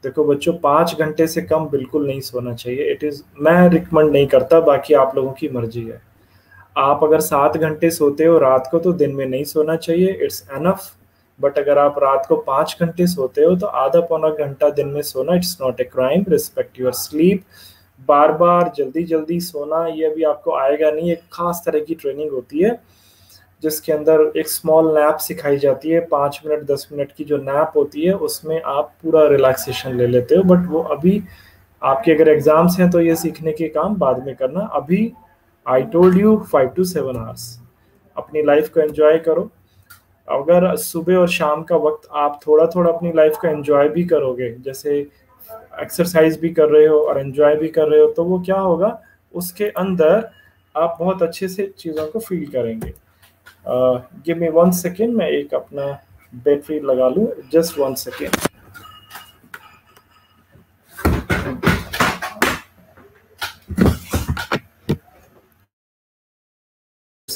देखो बच्चों, पाँच घंटे से कम बिल्कुल नहीं सोना चाहिए। इट इज़ मैं रिकमेंड नहीं करता, बाकी आप लोगों की मर्ज़ी है। आप अगर सात घंटे सोते हो, रात को तो दिन में नहीं सोना चाहिए इट्स एनफ बट अगर आप रात को पाँच घंटे सोते हो तो आधा पौना घंटा दिन में सोना it's not a crime respect your sleep बार बार जल्दी जल्दी सोना, ये भी आपको आएगा नहीं, एक खास तरह की ट्रेनिंग होती है। जिसके अंदर एक स्मॉल नैप सिखाई जाती है, पाँच मिनट, दस मिनट की जो नैप होती है, उसमें आप पूरा रिलैक्सेशन ले लेते हो। बट वो अभी आपके अगर एग्ज़ाम्स हैं तो ये सीखने के काम बाद में करना। अभी I told you five to seven hours अपनी लाइफ को एंजॉय करो। अगर सुबह और शाम का वक्त आप थोड़ा थोड़ा अपनी लाइफ को एंजॉय भी करोगे, जैसे एक्सरसाइज भी कर रहे हो और एंजॉय भी कर रहे हो तो वो क्या होगा? उसके अंदर आप बहुत अच्छे से चीज़ों को फील करेंगे। गिव मी वन सेकेंड मैं एक अपना बैटरी लगा लूँ जस्ट वन सेकेंड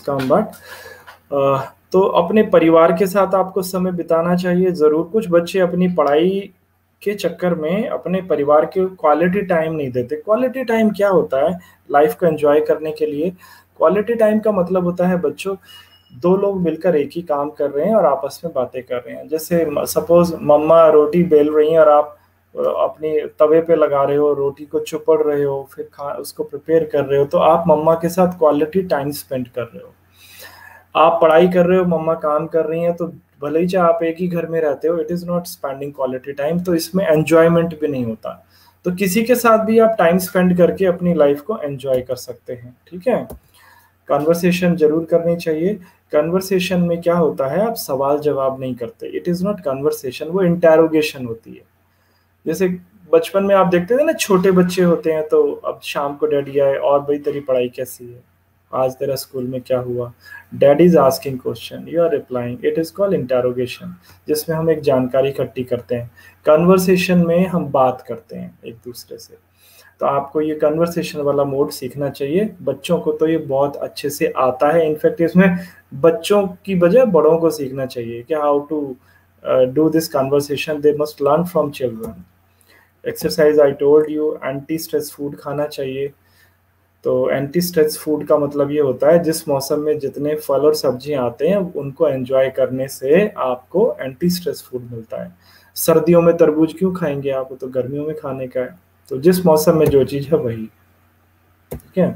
कम तो अपने परिवार के साथ आपको समय बिताना चाहिए, ज़रूर कुछ बच्चे अपनी पढ़ाई के चक्कर में अपने परिवार के क्वालिटी टाइम नहीं देते। क्वालिटी टाइम क्या होता है लाइफ को एंजॉय करने के लिए? क्वालिटी टाइम का मतलब होता है बच्चों दो लोग मिलकर एक ही काम कर रहे हैं और आपस में बातें कर रहे हैं। जैसे सपोज़ मम्मा रोटी बेल रही हैं और आप अपनी तवे पे लगा रहे हो, रोटी को चुपड़ रहे हो, फिर खा, उसको प्रिपेयर कर रहे हो तो आप मम्मा के साथ क्वालिटी टाइम स्पेंड कर रहे हो। आप पढ़ाई कर रहे हो, मम्मा काम कर रही हैं तो भले ही चाहे आप एक ही घर में रहते हो it is not spending quality time तो इसमें एन्जॉयमेंट भी नहीं होता। तो किसी के साथ भी आप टाइम स्पेंड करके अपनी लाइफ को एंजॉय कर सकते हैं, ठीक है? कन्वर्सेशन ज़रूर करनी चाहिए। कन्वर्सेशन में क्या होता है, आप सवाल जवाब नहीं करते। इट इज़ नॉट कन्वर्सेशन वो इंटेरोगेशन होती है। जैसे बचपन में आप देखते थे ना, छोटे बच्चे होते हैं तो अब शाम को डैडी आए, और भाई तेरी पढ़ाई कैसी है? आज तेरा स्कूल में क्या हुआ? Daddy is asking question you are replying it is call interrogation जिसमें हम एक जानकारी इकट्ठी करते हैं। कन्वर्सेशन में हम बात करते हैं एक दूसरे से। तो आपको ये कन्वर्सेशन वाला मोड सीखना चाहिए। बच्चों को तो ये बहुत अच्छे से आता है। इनफैक्ट इसमें बच्चों की बजाय बड़ों को सीखना चाहिए कि how to do this conversation they must learn from children exercise I told you anti stress food खाना चाहिए। तो एंटी स्ट्रेस फ़ूड का मतलब ये होता है, जिस मौसम में जितने फल और सब्ज़ियाँ आते हैं, उनको एंजॉय करने से आपको एंटी स्ट्रेस फ़ूड मिलता है। सर्दियों में तरबूज क्यों खाएँगे आप? तो गर्मियों में खाने का है। तो जिस मौसम में जो चीज़ है वही। ठीक है?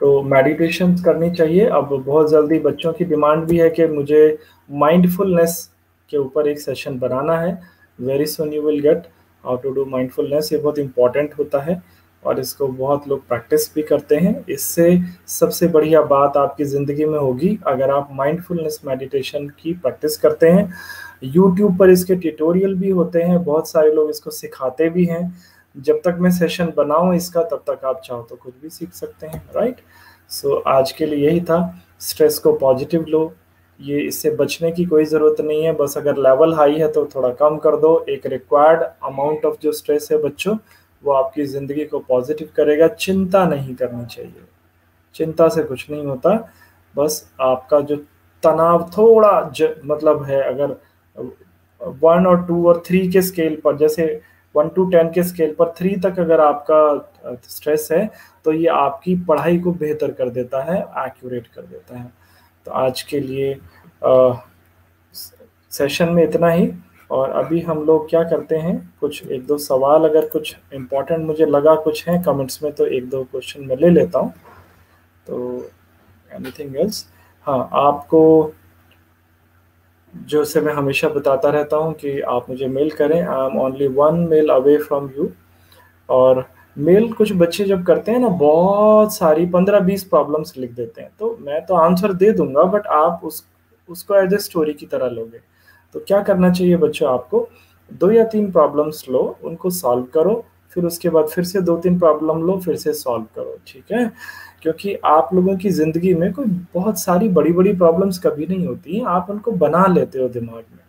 तो मेडिटेशन करनी चाहिए। अब बहुत जल्दी बच्चों की डिमांड भी है कि मुझे माइंडफुलनेस के ऊपर एक सेशन बनाना है। Very soon you will get how to do mindfulness ये बहुत इंपॉर्टेंट होता है और इसको बहुत लोग प्रैक्टिस भी करते हैं। इससे सबसे बढ़िया बात आपकी ज़िंदगी में होगी। अगर आप माइंडफुलनेस मेडिटेशन की प्रैक्टिस करते हैं यूट्यूब पर इसके ट्यूटोरियल भी होते हैं। बहुत सारे लोग इसको सिखाते भी हैं। जब तक मैं सेशन बनाऊँ इसका तब तक आप चाहो तो खुद भी सीख सकते हैं राइट सो so, आज के लिए यही था। स्ट्रेस को पॉजिटिव लो। ये इससे बचने की कोई ज़रूरत नहीं है। बस अगर लेवल हाई है तो थोड़ा कम कर दो। एक रिक्वायर्ड अमाउंट ऑफ़ जो स्ट्रेस है बच्चों वो आपकी ज़िंदगी को पॉजिटिव करेगा। चिंता नहीं करनी चाहिए। चिंता से कुछ नहीं होता। बस आपका जो तनाव थोड़ा ज, मतलब है अगर वन और टू और थ्री के स्केल पर जैसे वन टू टेन के स्केल पर थ्री तक अगर आपका स्ट्रेस है तो ये आपकी पढ़ाई को बेहतर कर देता है एक्यूरेट कर देता है। तो आज के लिए आ, सेशन में इतना ही और अभी हम लोग क्या करते हैं कुछ एक दो सवाल अगर कुछ इम्पोर्टेंट मुझे लगा कुछ है कमेंट्स में तो एक दो क्वेश्चन मैं ले लेता हूँ। तो एनीथिंग एल्स हाँ आपको जो से मैं हमेशा बताता रहता हूँ कि आप मुझे मेल करें। I am only one mail away from you और मेल कुछ बच्चे जब करते हैं ना, बहुत सारी पंद्रह बीस प्रॉब्लम्स लिख देते हैं। तो मैं तो आंसर दे दूँगा बट आप उस, उसको एज ए स्टोरी की तरह लोगे। तो क्या करना चाहिए बच्चों आपको? दो या तीन प्रॉब्लम्स लो, उनको सॉल्व करो, फिर उसके बाद फिर से दो तीन प्रॉब्लम लो, फिर से सॉल्व करो, ठीक है? क्योंकि आप लोगों की ज़िंदगी में कोई बहुत सारी बड़ी बड़ी प्रॉब्लम्स कभी नहीं होती, आप उनको बना लेते हो दिमाग में।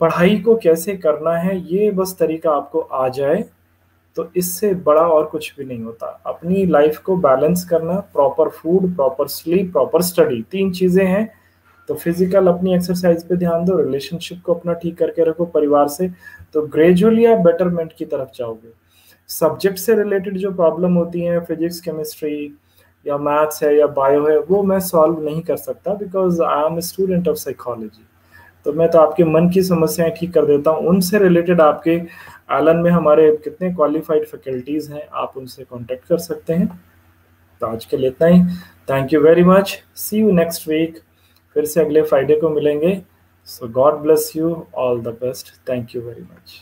पढ़ाई को कैसे करना है, ये बस तरीका आपको आ जाए तो इससे बड़ा और कुछ भी नहीं होता। अपनी लाइफ को बैलेंस करना proper food proper sleep proper study तीन चीज़ें हैं। तो फ़िज़िकल अपनी एक्सरसाइज पे ध्यान दो रिलेशनशिप को अपना ठीक करके रखो परिवार से तो ग्रेजुअली आप बेटरमेंट की तरफ़ जाओगे। सब्जेक्ट से रिलेटेड जो प्रॉब्लम होती हैं फिजिक्स केमिस्ट्री या मैथ्स है या बायो है, वो मैं सॉल्व नहीं कर सकता because I am student of psychology तो मैं तो आपके मन की समस्याएँ ठीक कर देता हूँ। उनसे रिलेटेड आपके एलन में हमारे कितने क्वालिफाइड फैकल्टीज़ हैं, आप उनसे कांटेक्ट कर सकते हैं। तो आज के लिए इतना ही। Thank you very much see you next week फिर से अगले फ्राइडे को मिलेंगे। So God bless you all the best thank you very much